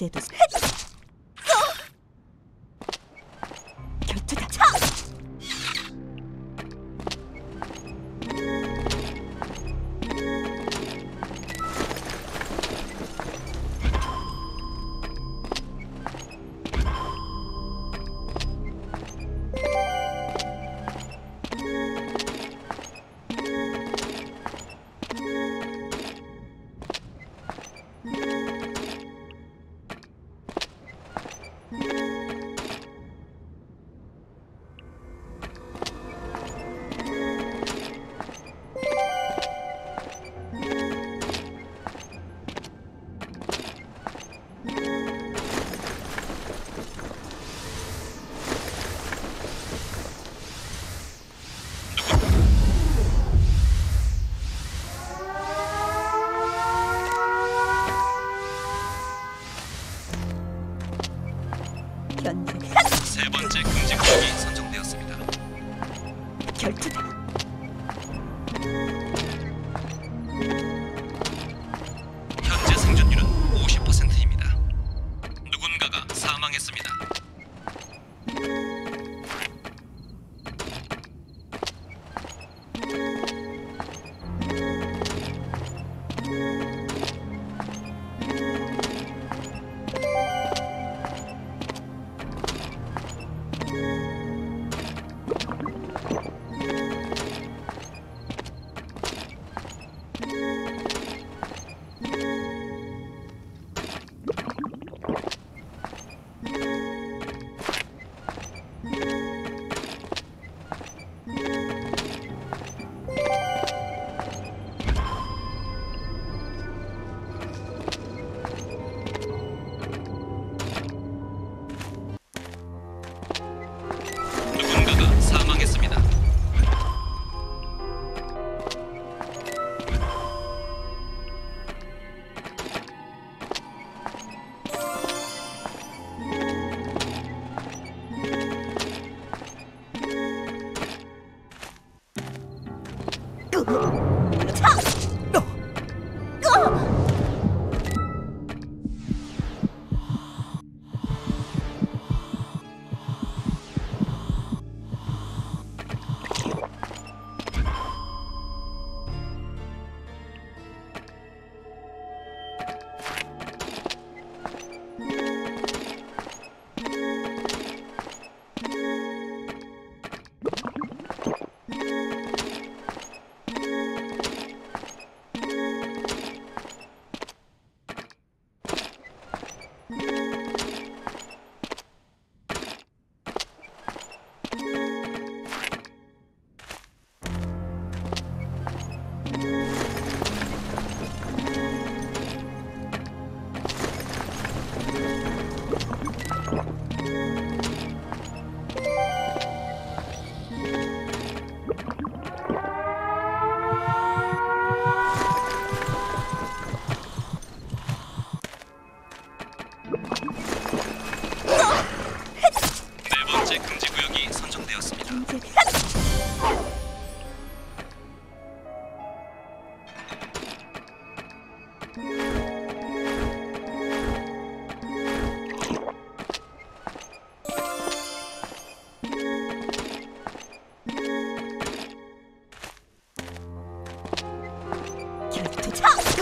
견제도. 결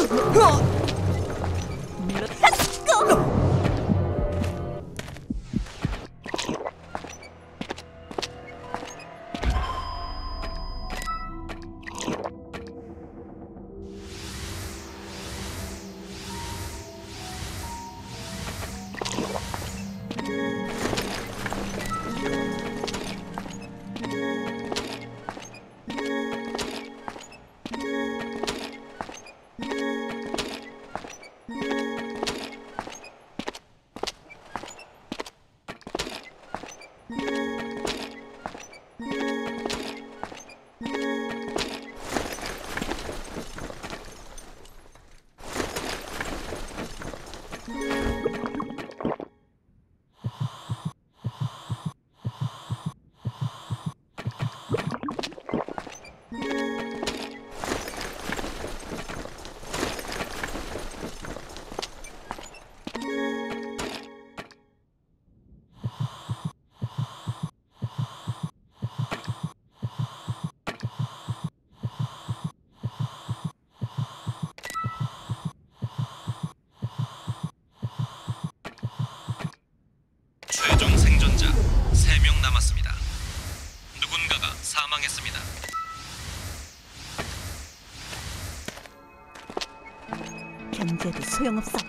Oh. 견제도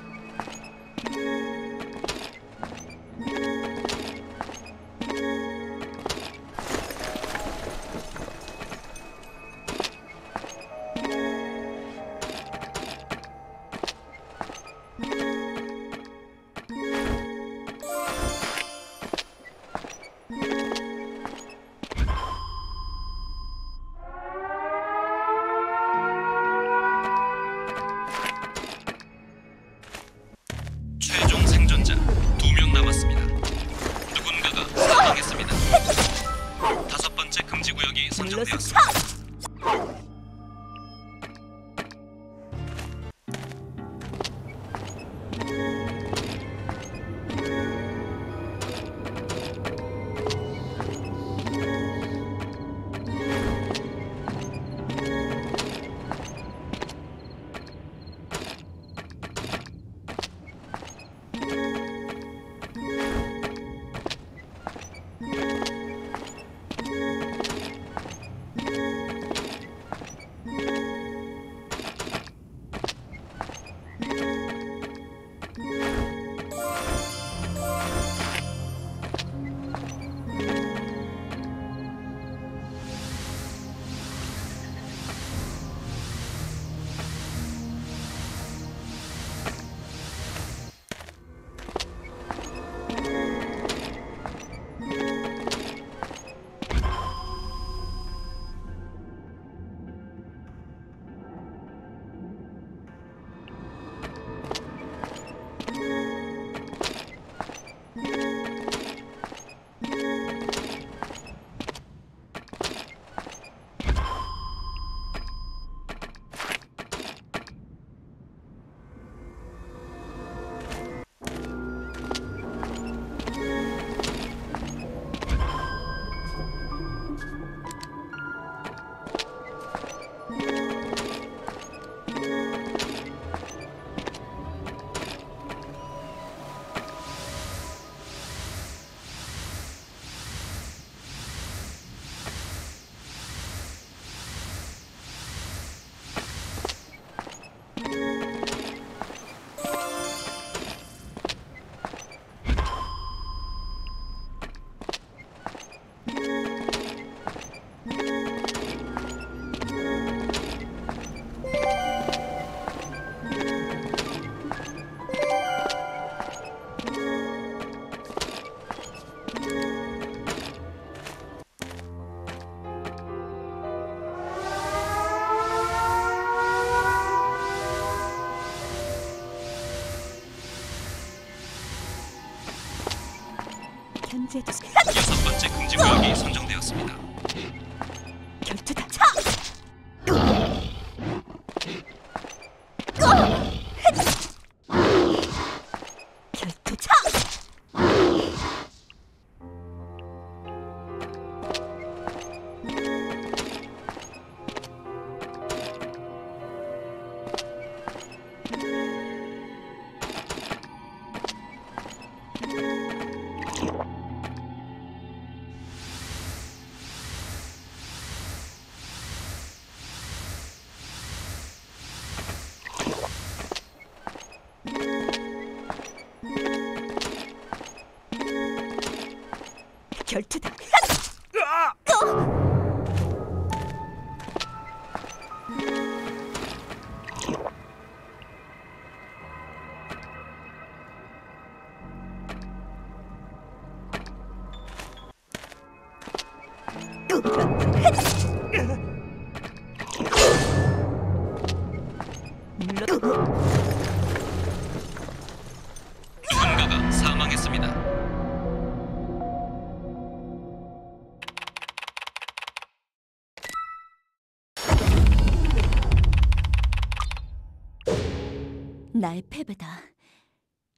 나의 패배다.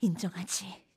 인정하지.